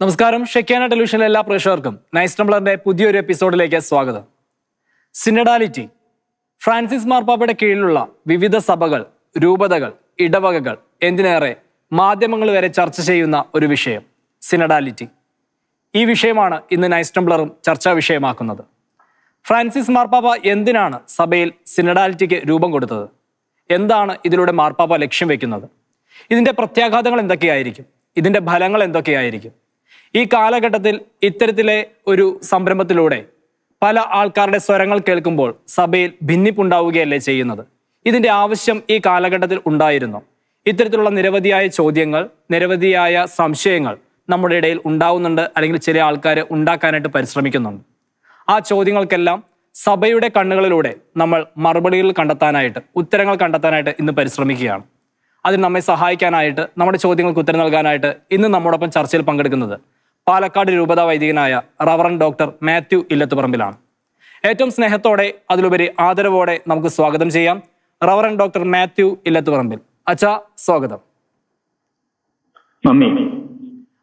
നമസ്കാരം. ഷെക്കാന ടെലിവിഷനിലെ എല്ലാ പ്രേക്ഷകർക്കും നൈസ് ടംബ്ലറിന്റെ പുതിയൊരു എപ്പിസോഡിലേക്ക് സ്വാഗതം. സിനഡാലിറ്റി. ഫ്രാൻസിസ് മാർപ്പാപ്പയുടെ കീഴിലുള്ള വിവിധ സഭകൾ രൂപതകൾ ഇടവകകൾ എന്തിനേറെ മാധ്യമങ്ങൾ വരെ ചർച്ച ചെയ്യുന്ന ഒരു വിഷയം സിനഡാലിറ്റി. ഈ വിഷയമാണ് ഇന്ന് നൈസ് ടംബ്ലറും ചർച്ചാ വിഷയമാക്കുന്നത്. ഫ്രാൻസിസ് മാർപ്പാപ്പ എന്തിനാണ് സഭയിൽ സിനഡാലിറ്റിക്ക് രൂപം കൊടുത്തത്? എന്താണ് ഇതിലൂടെ മാർപ്പാപ്പ ലക്ഷ്യം വെക്കുന്നത്? ഇതിന്റെ പ്രത്യാഘാതങ്ങൾ എന്തൊക്കെയായിരിക്കും? ഇതിന്റെ ഫലങ്ങൾ എന്തൊക്കെയായിരിക്കും? ഈ കാലഘട്ടത്തിൽ ഇത്തരത്തിലെ ഒരു സംരംഭത്തിലൂടെ പല ആൾക്കാരുടെ സ്വരങ്ങൾ കേൾക്കുമ്പോൾ സഭയിൽ ഭിന്നിപ്പുണ്ടാവുകയല്ലേ ചെയ്യുന്നത്? ഇതിന്റെ ആവശ്യം ഈ കാലഘട്ടത്തിൽ ഉണ്ടായിരുന്നു. ഇത്തരത്തിലുള്ള നിരവധിയായ ചോദ്യങ്ങൾ നിരവധിയായ സംശയങ്ങൾ നമ്മുടെ ഇടയിൽ ഉണ്ടാവുന്നുണ്ട് അല്ലെങ്കിൽ ചില ആൾക്കാർ ഉണ്ടാക്കാനായിട്ട് പരിശ്രമിക്കുന്നുണ്ട്. ആ ചോദ്യങ്ങൾക്കെല്ലാം സഭയുടെ കണ്ണുകളിലൂടെ നമ്മൾ മറുപടികൾ കണ്ടെത്താനായിട്ട് ഉത്തരങ്ങൾ കണ്ടെത്താനായിട്ട് ഇന്ന് പരിശ്രമിക്കുകയാണ്. അതിന് നമ്മെ സഹായിക്കാനായിട്ട് നമ്മുടെ ചോദ്യങ്ങൾക്ക് ഉത്തരം നൽകാനായിട്ട് ഇന്ന് നമ്മോടൊപ്പം ചർച്ചയിൽ പങ്കെടുക്കുന്നത് പാലക്കാട് രൂപതാ വൈദികനായ റവറൻ ഡോക്ടർ മാത്യു ഇല്ലത്തുപറമ്പിലാണ്. ഏറ്റവും സ്നേഹത്തോടെ അതിലുപരി ആദരവോടെ നമുക്ക് സ്വാഗതം ചെയ്യാം റവറൻ ഡോക്ടർ മാത്യു ഇല്ലത്തുപറമ്പിൽ. അച്ഛാ സ്വാഗതം. നന്ദി.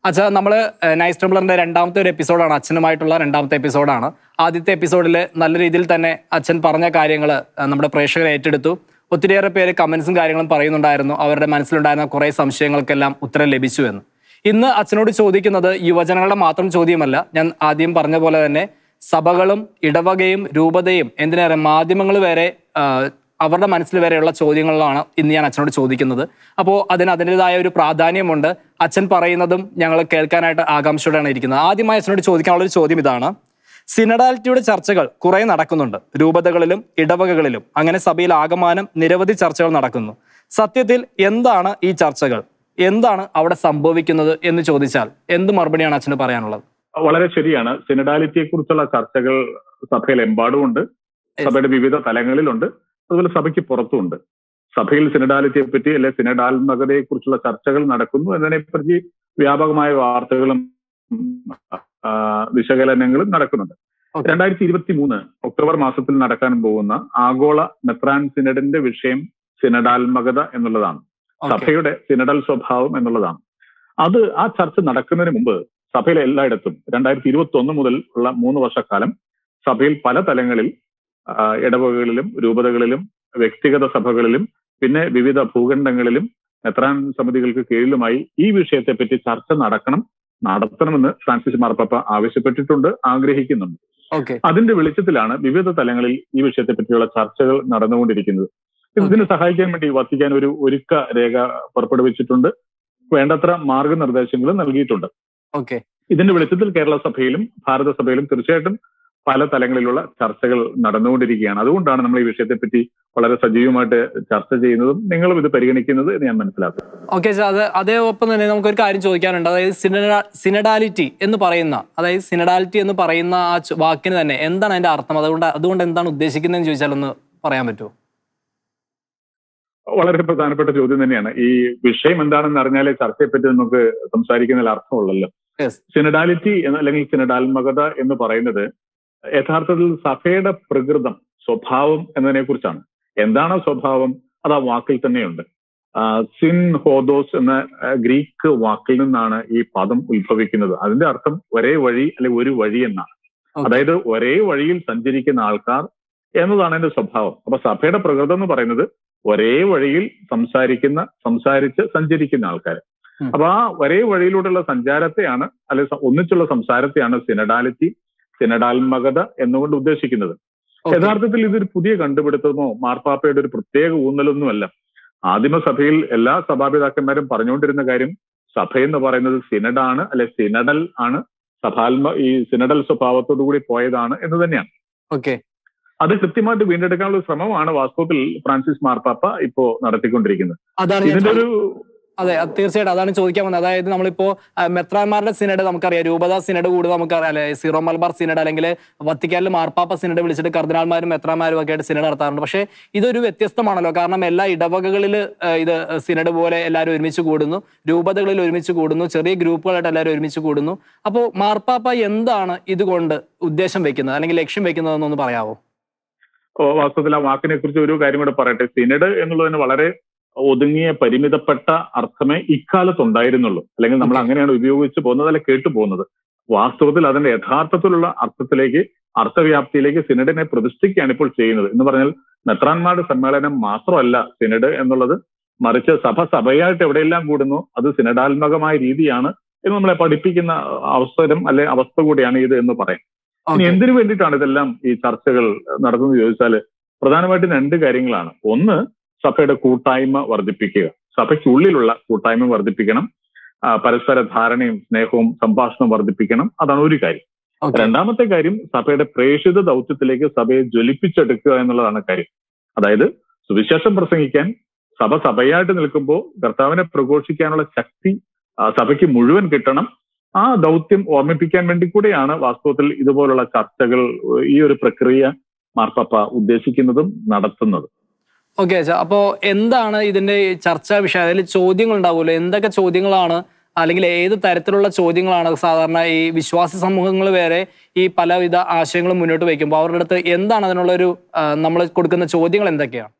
അച്ഛാ നമ്മൾ നൈസ് ട്രംബ്ലറിന്റെ രണ്ടാമത്തെ ഒരു എപ്പിസോഡാണ് അച്ഛനുമായിട്ടുള്ള രണ്ടാമത്തെ എപ്പിസോഡാണ്. ആദ്യത്തെ എപ്പിസോഡിൽ നല്ല രീതിയിൽ തന്നെ അച്ഛൻ പറഞ്ഞ കാര്യങ്ങൾ നമ്മുടെ പ്രേക്ഷകർ ഏറ്റെടുത്തു. ഒത്തിരിയേറെ പേര് കമൻസും കാര്യങ്ങളും പറയുന്നുണ്ടായിരുന്നു. അവരുടെ മനസ്സിലുണ്ടായിരുന്ന കുറേ സംശയങ്ങൾക്കെല്ലാം ഉത്തരം ലഭിച്ചു എന്ന്. ഇന്ന് അച്ഛനോട് ചോദിക്കുന്നത് യുവജനങ്ങളുടെ മാത്രം ചോദ്യമല്ല. ഞാൻ ആദ്യം പറഞ്ഞ പോലെ തന്നെ സഭകളും ഇടവകയും രൂപതയും എന്തിനേറെ മാധ്യമങ്ങൾ വരെ അവരുടെ മനസ്സിൽ വരെയുള്ള ചോദ്യങ്ങളിലാണ് ഇന്ന് ഞാൻ അച്ഛനോട് ചോദിക്കുന്നത്. അപ്പോൾ അതിന് അതിന്റെതായ ഒരു പ്രാധാന്യമുണ്ട്. അച്ഛൻ പറയുന്നതും ഞങ്ങൾ കേൾക്കാനായിട്ട് ആകാംക്ഷയോടെയാണ് ഇരിക്കുന്നത്. ആദ്യമായി അച്ഛനോട് ചോദിക്കാനുള്ള ഒരു ചോദ്യം ഇതാണ്. സിനഡാലിറ്റിയുടെ ചർച്ചകൾ കുറെ നടക്കുന്നുണ്ട്. രൂപതകളിലും ഇടവകകളിലും. അങ്ങനെ സഭയിൽ ആകമാനം നിരവധി ചർച്ചകൾ നടക്കുന്നു. സത്യത്തിൽ എന്താണ് ഈ ചർച്ചകൾ? എന്താണ് അവിടെ സംഭവിക്കുന്നത് എന്ന് ചോദിച്ചാൽ എന്ത് മറുപടിയാണ് അച്ഛന് പറയാനുള്ളത്? വളരെ ശരിയാണ്. സിനഡാലിറ്റിയെ കുറിച്ചുള്ള ചർച്ചകൾ സഭയിൽ എമ്പാടും ഉണ്ട് സഭയുടെ വിവിധ തലങ്ങളിലുണ്ട്. അതുപോലെ സഭയ്ക്ക് പുറത്തുമുണ്ട്. സഭയിൽ സിനഡാലിറ്റിയെ പറ്റി അല്ലെ സിനഡാത്മകതയെ കുറിച്ചുള്ള ചർച്ചകൾ നടക്കുന്നു എന്നതിനെപ്പറ്റി വ്യാപകമായ വാർത്തകളും വിശകലനങ്ങളും നടക്കുന്നുണ്ട്. രണ്ടായിരത്തി ഇരുപത്തി മൂന്ന് ഒക്ടോബർ മാസത്തിൽ നടക്കാൻ പോകുന്ന ആഗോള മെത്രാൻ സിനഡിന്റെ വിഷയം സിനഡാത്മകത എന്നുള്ളതാണ്. സഭയുടെ സിനഡൽ സ്വഭാവം എന്നുള്ളതാണ്. അത് ആ ചർച്ച നടക്കുന്നതിന് മുമ്പ് സഭയിലെ എല്ലായിടത്തും രണ്ടായിരത്തി ഇരുപത്തി ഒന്ന് മുതൽ ഉള്ള മൂന്ന് വർഷക്കാലം സഭയിൽ പല തലങ്ങളിൽ ഇടവകകളിലും രൂപതകളിലും വ്യക്തിഗത സഭകളിലും പിന്നെ വിവിധ ഭൂഖണ്ഡങ്ങളിലും മെത്രാൻ സമിതികൾക്ക് കീഴിലുമായി ഈ വിഷയത്തെ പറ്റി ചർച്ച നടക്കണം നടത്തണമെന്ന് ഫ്രാൻസിസ് മാർപ്പാപ്പ ആവശ്യപ്പെട്ടിട്ടുണ്ട് ആഗ്രഹിക്കുന്നുണ്ട്. അതിന്റെ വെളിച്ചത്തിലാണ് വിവിധ തലങ്ങളിൽ ഈ വിഷയത്തെ പറ്റിയുള്ള ചർച്ചകൾ നടന്നുകൊണ്ടിരിക്കുന്നത്. ഇതിന് സഹായിക്കാൻ വേണ്ടി വത്തിക്കാൻ ഒരു ഒരുക്ക രേഖ പുറപ്പെടുവിച്ചിട്ടുണ്ട്. വേണ്ടത്ര മാർഗനിർദ്ദേശങ്ങളും നൽകിയിട്ടുണ്ട്. ഓക്കെ. ഇതിന്റെ വെളിച്ചത്തിൽ കേരള സഭയിലും ഭാരത സഭയിലും തീർച്ചയായിട്ടും പല തലങ്ങളിലുള്ള ചർച്ചകൾ നടന്നുകൊണ്ടിരിക്കുകയാണ്. അതുകൊണ്ടാണ് നമ്മൾ ഈ വിഷയത്തെപ്പറ്റി വളരെ സജീവമായിട്ട് ചർച്ച ചെയ്യുന്നതും നിങ്ങളും ഇത് പരിഗണിക്കുന്നത് എന്ന് ഞാൻ മനസ്സിലാക്കും ഓക്കെ അത് അതേ തന്നെ നമുക്കൊരു കാര്യം ചോദിക്കാനുണ്ട്. അതായത് സിനഡാ സിനഡാലിറ്റി എന്ന് പറയുന്ന അതായത് സിനഡാലിറ്റി എന്ന് പറയുന്ന ആ വാക്കിന് തന്നെ എന്താണ് അതിന്റെ അർത്ഥം? അതുകൊണ്ട് അതുകൊണ്ട് എന്താണ് ഉദ്ദേശിക്കുന്നതെന്ന് ചോദിച്ചാൽ ഒന്ന് പറയാൻ പറ്റുമോ? വളരെ പ്രധാനപ്പെട്ട ചോദ്യം തന്നെയാണ്. ഈ വിഷയം എന്താണെന്ന് അറിഞ്ഞാലേ ചർച്ചയെപ്പറ്റി നമുക്ക് സംസാരിക്കുന്നതിൽ അർത്ഥമുള്ളല്ലോ. സിനഡാലിറ്റി എന്ന അല്ലെങ്കിൽ സിനഡാത്മകത എന്ന് പറയുന്നത് യഥാർത്ഥത്തിൽ സഭയുടെ പ്രകൃതം സ്വഭാവം എന്നതിനെ കുറിച്ചാണ് എന്താണ് സ്വഭാവം? അത് ആ വാക്കിൽ തന്നെയുണ്ട്. സിൻ ഹോദോസ് എന്ന ഗ്രീക്ക് വാക്കിൽ നിന്നാണ് ഈ പദം ഉത്ഭവിക്കുന്നത്. അതിന്റെ അർത്ഥം ഒരേ വഴി അല്ലെങ്കിൽ ഒരു വഴി എന്നാണ്. അതായത് ഒരേ വഴിയിൽ സഞ്ചരിക്കുന്ന ആൾക്കാർ എന്നതാണ് എന്റെ സ്വഭാവം. അപ്പൊ സഭയുടെ പ്രകൃതം എന്ന് പറയുന്നത് ഒരേ വഴിയിൽ സംസാരിക്കുന്ന സംസാരിച്ച് സഞ്ചരിക്കുന്ന ആൾക്കാർ. അപ്പൊ ആ ഒരേ വഴിയിലൂടെയുള്ള സഞ്ചാരത്തെയാണ് അല്ലെ ഒന്നിച്ചുള്ള സംസാരത്തെയാണ് സിനഡാലിറ്റി സിനഡാത്മകത എന്നുകൊണ്ട് ഉദ്ദേശിക്കുന്നത്. യഥാർത്ഥത്തിൽ ഇതൊരു പുതിയ കണ്ടുപിടുത്തമോ മാർപ്പാപ്പയുടെ ഒരു പ്രത്യേക ഊന്നലൊന്നുമല്ല ആദിമസഭയിൽ എല്ലാ സഭാപിതാക്കന്മാരും പറഞ്ഞുകൊണ്ടിരുന്ന കാര്യം സഭ എന്ന് പറയുന്നത് സിനഡാണ് അല്ലെ സിനഡൽ ആണ് സഭാത്മ ഈ സിനഡൽ സ്വഭാവത്തോടു കൂടി പോയതാണ് എന്ന് തന്നെയാണ്. ഓക്കെ. അത് കൃത്യമായിട്ട് വീണ്ടെടുക്കാനുള്ള ശ്രമമാണ് വാസ്തവത്തിൽ ഫ്രാൻസിസ് മാർപ്പാപ്പ ഇപ്പോ നടത്തിക്കൊണ്ടിരിക്കുന്നത്. അതാണ് ഇതിന്റെ ഒരു അതെ തീർച്ചയായിട്ടും അതാണ് ചോദിക്കാൻ വന്നത്. അതായത് നമ്മളിപ്പോ മെത്രാന്മാരുടെ സിനഡ് നമുക്കറിയാം രൂപതാ സിനഡ് കൂടി നമുക്കറിയാം അല്ലെ സീറോ മലബാർ സിനഡ് അല്ലെങ്കിൽ വത്തിക്കാനിൽ മാർപ്പാപ്പ സിനഡ് വിളിച്ചിട്ട് കർദിനാൾമാരും മെത്രാന്മാരും ഒക്കെ ആയിട്ട് സിനഡ് നടത്താറുണ്ട്. പക്ഷേ ഇതൊരു വ്യത്യസ്തമാണല്ലോ. കാരണം എല്ലാ ഇടവകകളിൽ ഇത് സിനഡ് പോലെ എല്ലാവരും ഒരുമിച്ച് കൂടുന്നു രൂപതകളിൽ ഒരുമിച്ച് കൂടുന്നു ചെറിയ ഗ്രൂപ്പുകളായിട്ട് എല്ലാവരും ഒരുമിച്ച് കൂടുന്നു. അപ്പോൾ മാർപ്പാപ്പ എന്താണ് ഇതുകൊണ്ട് ഉദ്ദേശം വെക്കുന്നത് അല്ലെങ്കിൽ ലക്ഷ്യം വെക്കുന്നതെന്നൊന്ന് പറയാവോ? ഓ, വാസ്തവത്തിൽ ആ വാക്കിനെ കുറിച്ച് ഒരു കാര്യം കൂടെ പറയട്ടെ. സിനഡ് എന്നുള്ളതിന് വളരെ ഒതുങ്ങിയ പരിമിതപ്പെട്ട അർത്ഥമേ ഇക്കാലത്ത് ഉണ്ടായിരുന്നുള്ളൂ. അല്ലെങ്കിൽ നമ്മൾ അങ്ങനെയാണ് ഉപയോഗിച്ച് പോകുന്നത് അല്ല കേട്ടു പോകുന്നത്. വാസ്തവത്തിൽ അതിന്റെ യഥാർത്ഥത്തിലുള്ള അർത്ഥത്തിലേക്ക് അർത്ഥവ്യാപ്തിയിലേക്ക് സിനഡിനെ പ്രതിഷ്ഠിക്കുകയാണ് ഇപ്പോൾ ചെയ്യുന്നത്. എന്ന് പറഞ്ഞാൽ നെത്രാന്മാരുടെ സമ്മേളനം മാത്രമല്ല സിനഡ് എന്നുള്ളത്. മറിച്ച് സഭ സഭയായിട്ട് എവിടെയെല്ലാം കൂടുന്നു അത് സിനഡാത്മകമായ രീതിയാണ് എന്ന് നമ്മളെ പഠിപ്പിക്കുന്ന അവസരം അല്ലെ അവസ്ഥ കൂടിയാണ് ഇത് എന്ന് പറയാം. ഇനി എന്തിനു വേണ്ടിയിട്ടാണ് ഇതെല്ലാം ഈ ചർച്ചകൾ നടത്തുന്നത് ചോദിച്ചാൽ പ്രധാനമായിട്ടും രണ്ട് കാര്യങ്ങളാണ്. ഒന്ന് സഭയുടെ കൂട്ടായ്മ വർദ്ധിപ്പിക്കുക. സഭയ്ക്കുള്ളിലുള്ള കൂട്ടായ്മ വർദ്ധിപ്പിക്കണം. പരസ്പര ധാരണയും സ്നേഹവും സംഭാഷണവും വർദ്ധിപ്പിക്കണം. അതാണ് ഒരു കാര്യം. രണ്ടാമത്തെ കാര്യം സഭയുടെ പ്രേക്ഷിത ദൗത്യത്തിലേക്ക് സഭയെ ജ്വലിപ്പിച്ചെടുക്കുക എന്നുള്ളതാണ് കാര്യം. അതായത് സുവിശേഷം പ്രസംഗിക്കാൻ സഭ സഭയായിട്ട് നിൽക്കുമ്പോൾ കർത്താവിനെ പ്രഘോഷിക്കാനുള്ള ശക്തി സഭയ്ക്ക് മുഴുവൻ കിട്ടണം. ആ ദൗത്യം ഓർമ്മിപ്പിക്കാൻ വേണ്ടി കൂടെയാണ് വാസ്തവത്തിൽ ഇതുപോലുള്ള ചർച്ചകൾ ഈ ഒരു പ്രക്രിയ മാർപ്പാപ്പ ഉദ്ദേശിക്കുന്നതും നടത്തുന്നതും. ഓക്കെ അച്ഛാ അപ്പോ എന്താണ് ഇതിന്റെ ചർച്ചാ വിഷയം? അതിൽ ചോദ്യങ്ങൾ ഉണ്ടാവുമല്ലോ എന്തൊക്കെ ചോദ്യങ്ങളാണ്? അല്ലെങ്കിൽ ഏത് തരത്തിലുള്ള ചോദ്യങ്ങളാണ് സാധാരണ ഈ വിശ്വാസി സമൂഹങ്ങൾ വരെ ഈ പലവിധ ആശയങ്ങളും മുന്നോട്ട് വയ്ക്കുമ്പോൾ? അവരുടെ അടുത്ത് എന്താണ് അതിനുള്ള ഒരു നമ്മൾ കൊടുക്കുന്ന ചോദ്യങ്ങൾ എന്തൊക്കെയാണ്?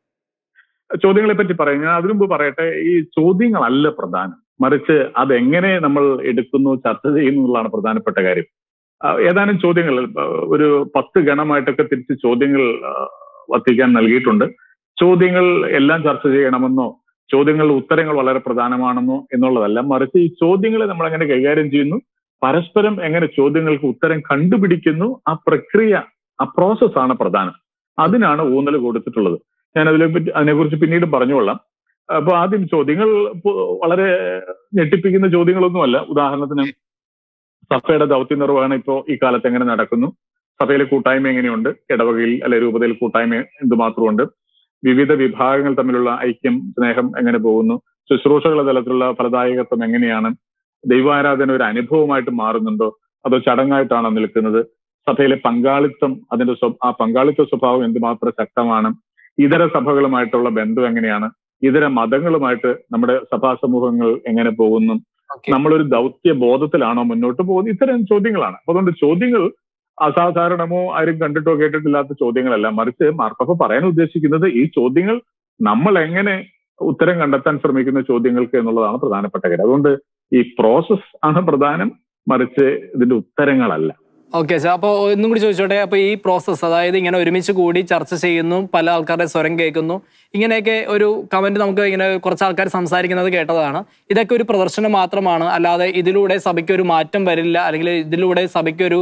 ചോദ്യങ്ങളെ പറ്റി പറയാം. ഞാൻ അതിനു മുമ്പ് പറയട്ടെ ഈ ചോദ്യങ്ങളല്ല പ്രധാനം. മറിച്ച് അതെങ്ങനെ നമ്മൾ എടുക്കുന്നു ചർച്ച ചെയ്യുന്നു എന്നുള്ളതാണ് പ്രധാനപ്പെട്ട കാര്യം. ഏതാനും ചോദ്യങ്ങൾ ഒരു പത്ത് ഗണമായിട്ടൊക്കെ തിരിച്ച് ചോദ്യങ്ങൾ വത്തിക്കാൻ നൽകിയിട്ടുണ്ട്. ചോദ്യങ്ങൾ എല്ലാം ചർച്ച ചെയ്യണമെന്നോ ചോദ്യങ്ങളുടെ ഉത്തരങ്ങൾ വളരെ പ്രധാനമാണെന്നോ എന്നുള്ളതല്ല. മറിച്ച് ഈ ചോദ്യങ്ങളെ നമ്മൾ എങ്ങനെ കൈകാര്യം ചെയ്യുന്നു. പരസ്പരം എങ്ങനെ ചോദ്യങ്ങൾക്ക് ഉത്തരം കണ്ടുപിടിക്കുന്നു ആ പ്രക്രിയ ആ പ്രോസസ്സാണ് പ്രധാനം. അതിനാണ് ഊന്നൽ കൊടുത്തിട്ടുള്ളത്. ഞാൻ അതിനെ പറ്റി അതിനെക്കുറിച്ച് പിന്നീട് പറഞ്ഞുകൊള്ളാം. അപ്പൊ ആദ്യം ചോദ്യങ്ങൾ വളരെ ഞെട്ടിപ്പിക്കുന്ന ചോദ്യങ്ങളൊന്നുമല്ല. ഉദാഹരണത്തിന് സഭയുടെ ദൗത്യ നിർവഹണം ഇപ്പോ ഈ കാലത്ത് എങ്ങനെ നടക്കുന്നു? സഭയിലെ കൂട്ടായ്മ എങ്ങനെയുണ്ട്? ഇടവകയിൽ അല്ലെ രൂപതയിൽ കൂട്ടായ്മ എന്തുമാത്രമുണ്ട്? വിവിധ വിഭാഗങ്ങൾ തമ്മിലുള്ള ഐക്യം സ്നേഹം എങ്ങനെ പോകുന്നു? ശുശ്രൂഷകളുടെ തലത്തിലുള്ള ഫലദായകത്വം എങ്ങനെയാണ്? ദൈവാരാധന ഒരു അനുഭവമായിട്ട് മാറുന്നുണ്ടോ? അതോ ചടങ്ങായിട്ടാണോ നിൽക്കുന്നത്? സഭയിലെ പങ്കാളിത്തം അതിന്റെ ആ പങ്കാളിത്ത സ്വഭാവം എന്തുമാത്രം ശക്തമാണ്? ഇതര സഭകളുമായിട്ടുള്ള ബന്ധം എങ്ങനെയാണ്? ഇതര മതങ്ങളുമായിട്ട് നമ്മുടെ സഭാ സമൂഹങ്ങൾ എങ്ങനെ പോകുന്നു? നമ്മളൊരു ദൗത്യ ബോധത്തിലാണോ മുന്നോട്ട് പോകുന്നത്? ഇത്തരം ചോദ്യങ്ങളാണ്. അപ്പൊ അതുകൊണ്ട് ചോദ്യങ്ങൾ അസാധാരണമോ ആരും കണ്ടിട്ടോ കേട്ടിട്ടില്ലാത്ത ചോദ്യങ്ങളല്ല. മറിച്ച് മാർപ്പപ്പ പറയാൻ ഉദ്ദേശിക്കുന്നത് ഈ ചോദ്യങ്ങൾ നമ്മൾ എങ്ങനെ ഉത്തരം കണ്ടെത്താൻ ശ്രമിക്കുന്ന ചോദ്യങ്ങൾക്ക് എന്നുള്ളതാണ് പ്രധാനപ്പെട്ട കാര്യം. അതുകൊണ്ട് ഈ പ്രോസസ് ആണ് പ്രധാനം. മറിച്ച് ഇതിന്റെ ഉത്തരങ്ങളല്ല. ഓക്കെ സാർ അപ്പോൾ ഒന്നും കൂടി ചോദിച്ചോട്ടെ. അപ്പോൾ ഈ പ്രോസസ്സ് അതായത് ഇങ്ങനെ ഒരുമിച്ച് കൂടി ചർച്ച ചെയ്യുന്നു പല ആൾക്കാരുടെ സ്വരം കേൾക്കുന്നു. ഇങ്ങനെയൊക്കെ ഒരു കമന്റ് നമുക്ക് ഇങ്ങനെ കുറച്ച് ആൾക്കാർ സംസാരിക്കുന്നത് കേട്ടതാണ്. ഇതൊക്കെ ഒരു പ്രദർശനം മാത്രമാണ്. അല്ലാതെ ഇതിലൂടെ സഭയ്ക്ക് ഒരു മാറ്റം വരില്ല. അല്ലെങ്കിൽ ഇതിലൂടെ സഭയ്ക്ക് ഒരു